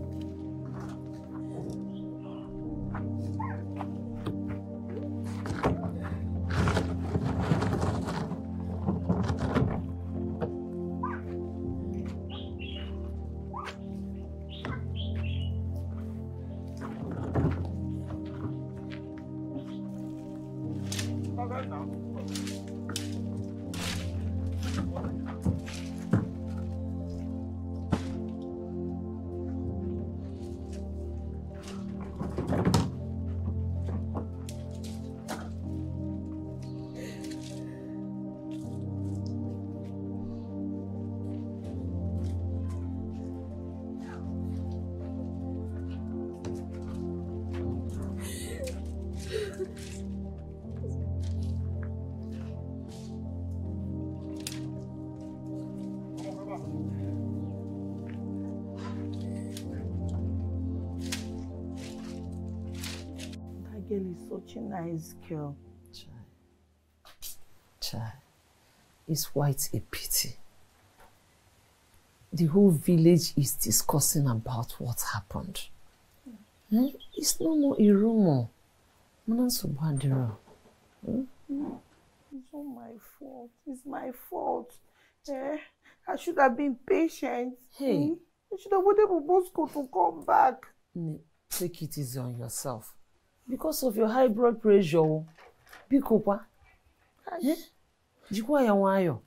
That girl is such a nice girl. Child, it's quite a pity. The whole village is discussing about what happened. Eh? It's no more a rumor. Muna nsogbu adịrọ. Hmm? It's not my fault. It's my fault. Eh? I should have been patient. Hey. Hmm? I should have waited for Bosco to come back. Take it easy on yourself. Because of your high blood pressure. o. Biko kwa. Eh? Jikwa ya nwayọ.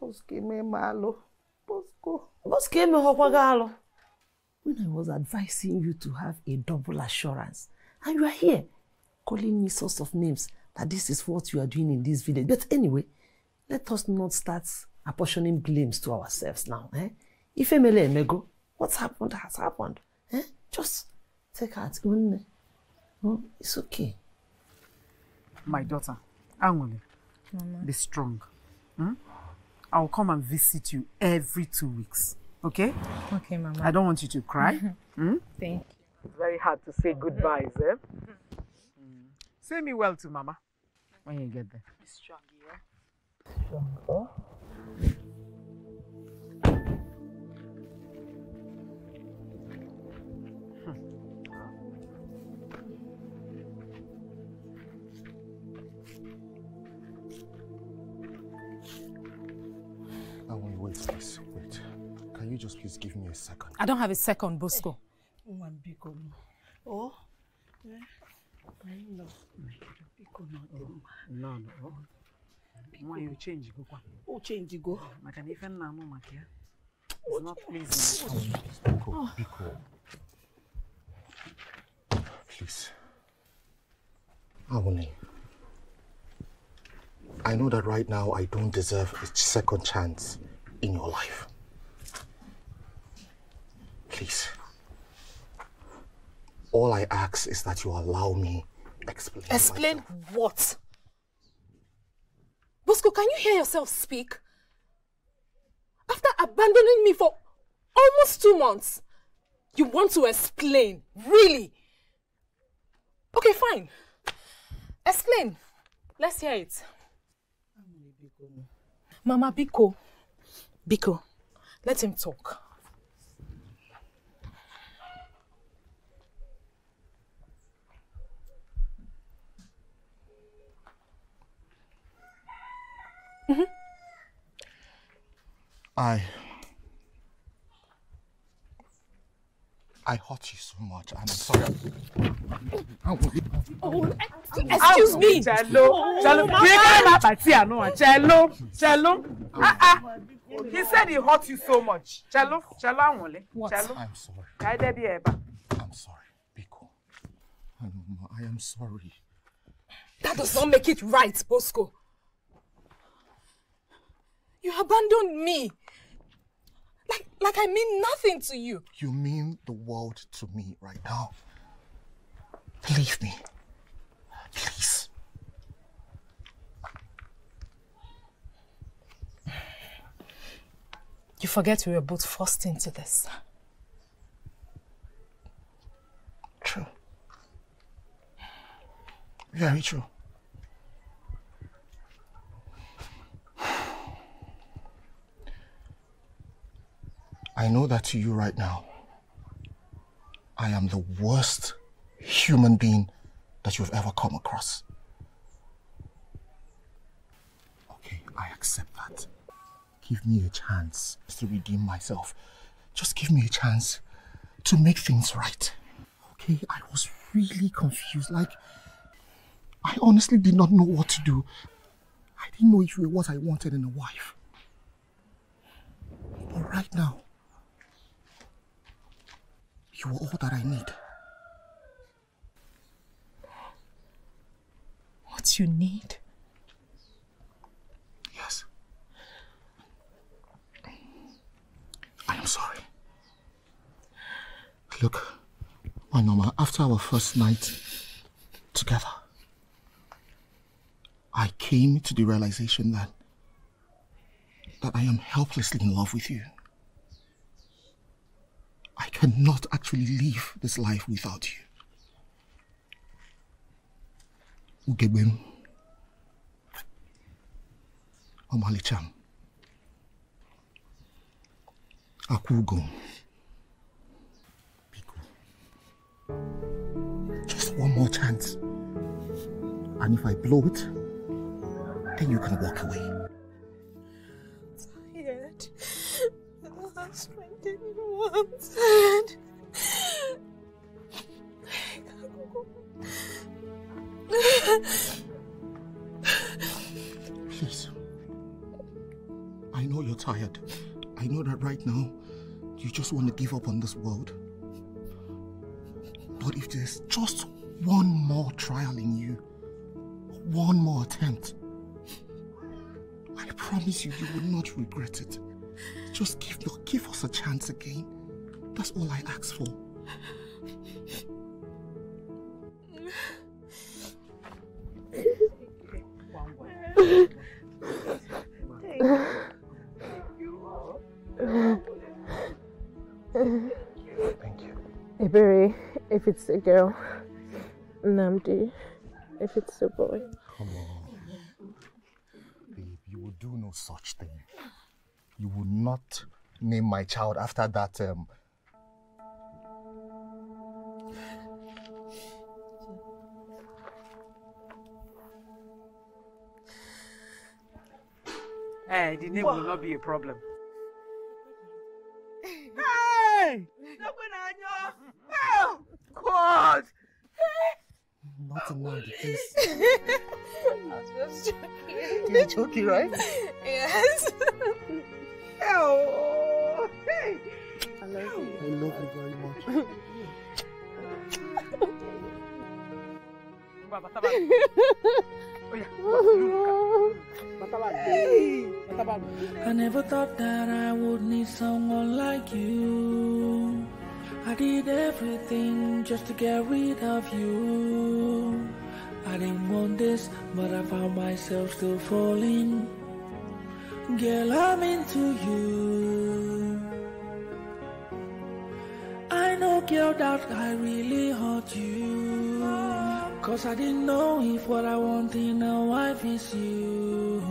Bosco ememalo. Bosco. Bosco emeghọkwa gị alụ. When I was advising you to have a double assurance, and you are here calling me sorts of names that this is what you are doing in this village. But anyway, let us not start apportioning blames to ourselves now. Eh? If Emele Emego, what's happened has happened. Eh? Just take heart. Nne. Oh, it's okay. My daughter, Angole, Mama. be strong. Hmm? I'll come and visit you every two weeks. Okay? Okay, Mama. I don't want you to cry. hmm? Thank It's very hard to say goodbyes, eh? Say me well to Mama when you get there. Be strong, yeah? Oh, wait, please, wait. Can you just please give me a second? I don't have a second, Bosco. Nwa biko m. Oh, eh, anyị nọ. Biko nọ dị mma. No, no. Nwaanyị o change gokwa. O change go. Maka na ife nna anụ maka ya. It's not pleasing. Biko, Biko. Please. Anwuli. I know that right now I don't deserve a second chance in your life. Please. All I ask is that you allow me explain. Explain what? Bosco, can you hear yourself speak? After abandoning me for almost two months, you want to explain? Really? Okay, fine. Explain. Let's hear it. Mama Biko. Biko, let him talk. Mm-hmm. I. I hurt you so much, and I'm sorry. Oh, excuse me. Tea, no. Cello, cello. Ah ah. He said he hurt you so much. Cello, cello, Anwole. Cello. I'm sorry. Kai Debbie Eba. I'm sorry, Biko. I am sorry. That does not make it right, Bosco. You abandoned me. Like, like I mean nothing to you. You mean the world to me right now. Believe me. Please. You forget we were both forced into this. True. Very true. I know that to you right now, I am the worst human being that you've ever come across. Okay, I accept that. Give me a chance to redeem myself. Just give me a chance to make things right. Okay, I was really confused. Like, I honestly did not know what to do. I didn't know if you were what I wanted in a wife. But right now, you are all that I need. What you need? Yes. I am sorry. Look, my Mama, after our first night together, I came to the realization that that I am helplessly in love with you. I cannot actually live this life without you. Ugebem. Omalicham. Akugo. Just one more chance. And if I blow it, then you can walk away. Tired. I have strength anymore. I'm. Please. I know you're tired. I know that right now you just want to give up on this world. But if there's just one more trial in you, one more attempt, I promise you, you will not regret it. Just give, give us a chance again. That's all I ask for. Thank you. Ebere, if it's a girl, Nnamdi, if it's a boy. Come on. Babe, you will do no such thing. You will not name my child after that um Eh, the name will not be a problem. Hey! Oh, God! Nothing more the case. I was just joking. You're joking, right? Yes. Oh! Hey! I love you. I love you very much. Baba, baba. I never thought that I would need someone like you. I did everything just to get rid of you. I didn't want this, but I found myself still falling. Girl, I'm into you. I know, girl, that I really hurt you. Cause I didn't know if what I want in a wife is you.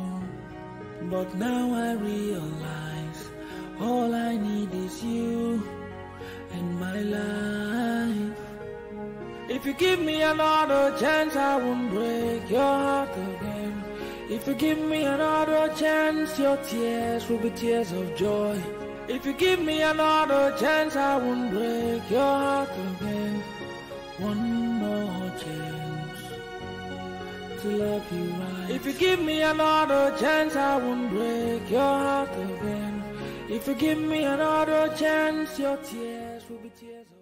But now I realize all I need is you in my life. If you give me another chance, I won't break your heart again. If you give me another chance, your tears will be tears of joy. If you give me another chance, I won't break your heart again. One more chance to love you right. If you give me another chance, I won't break your heart again. If you give me another chance, your tears will be tears of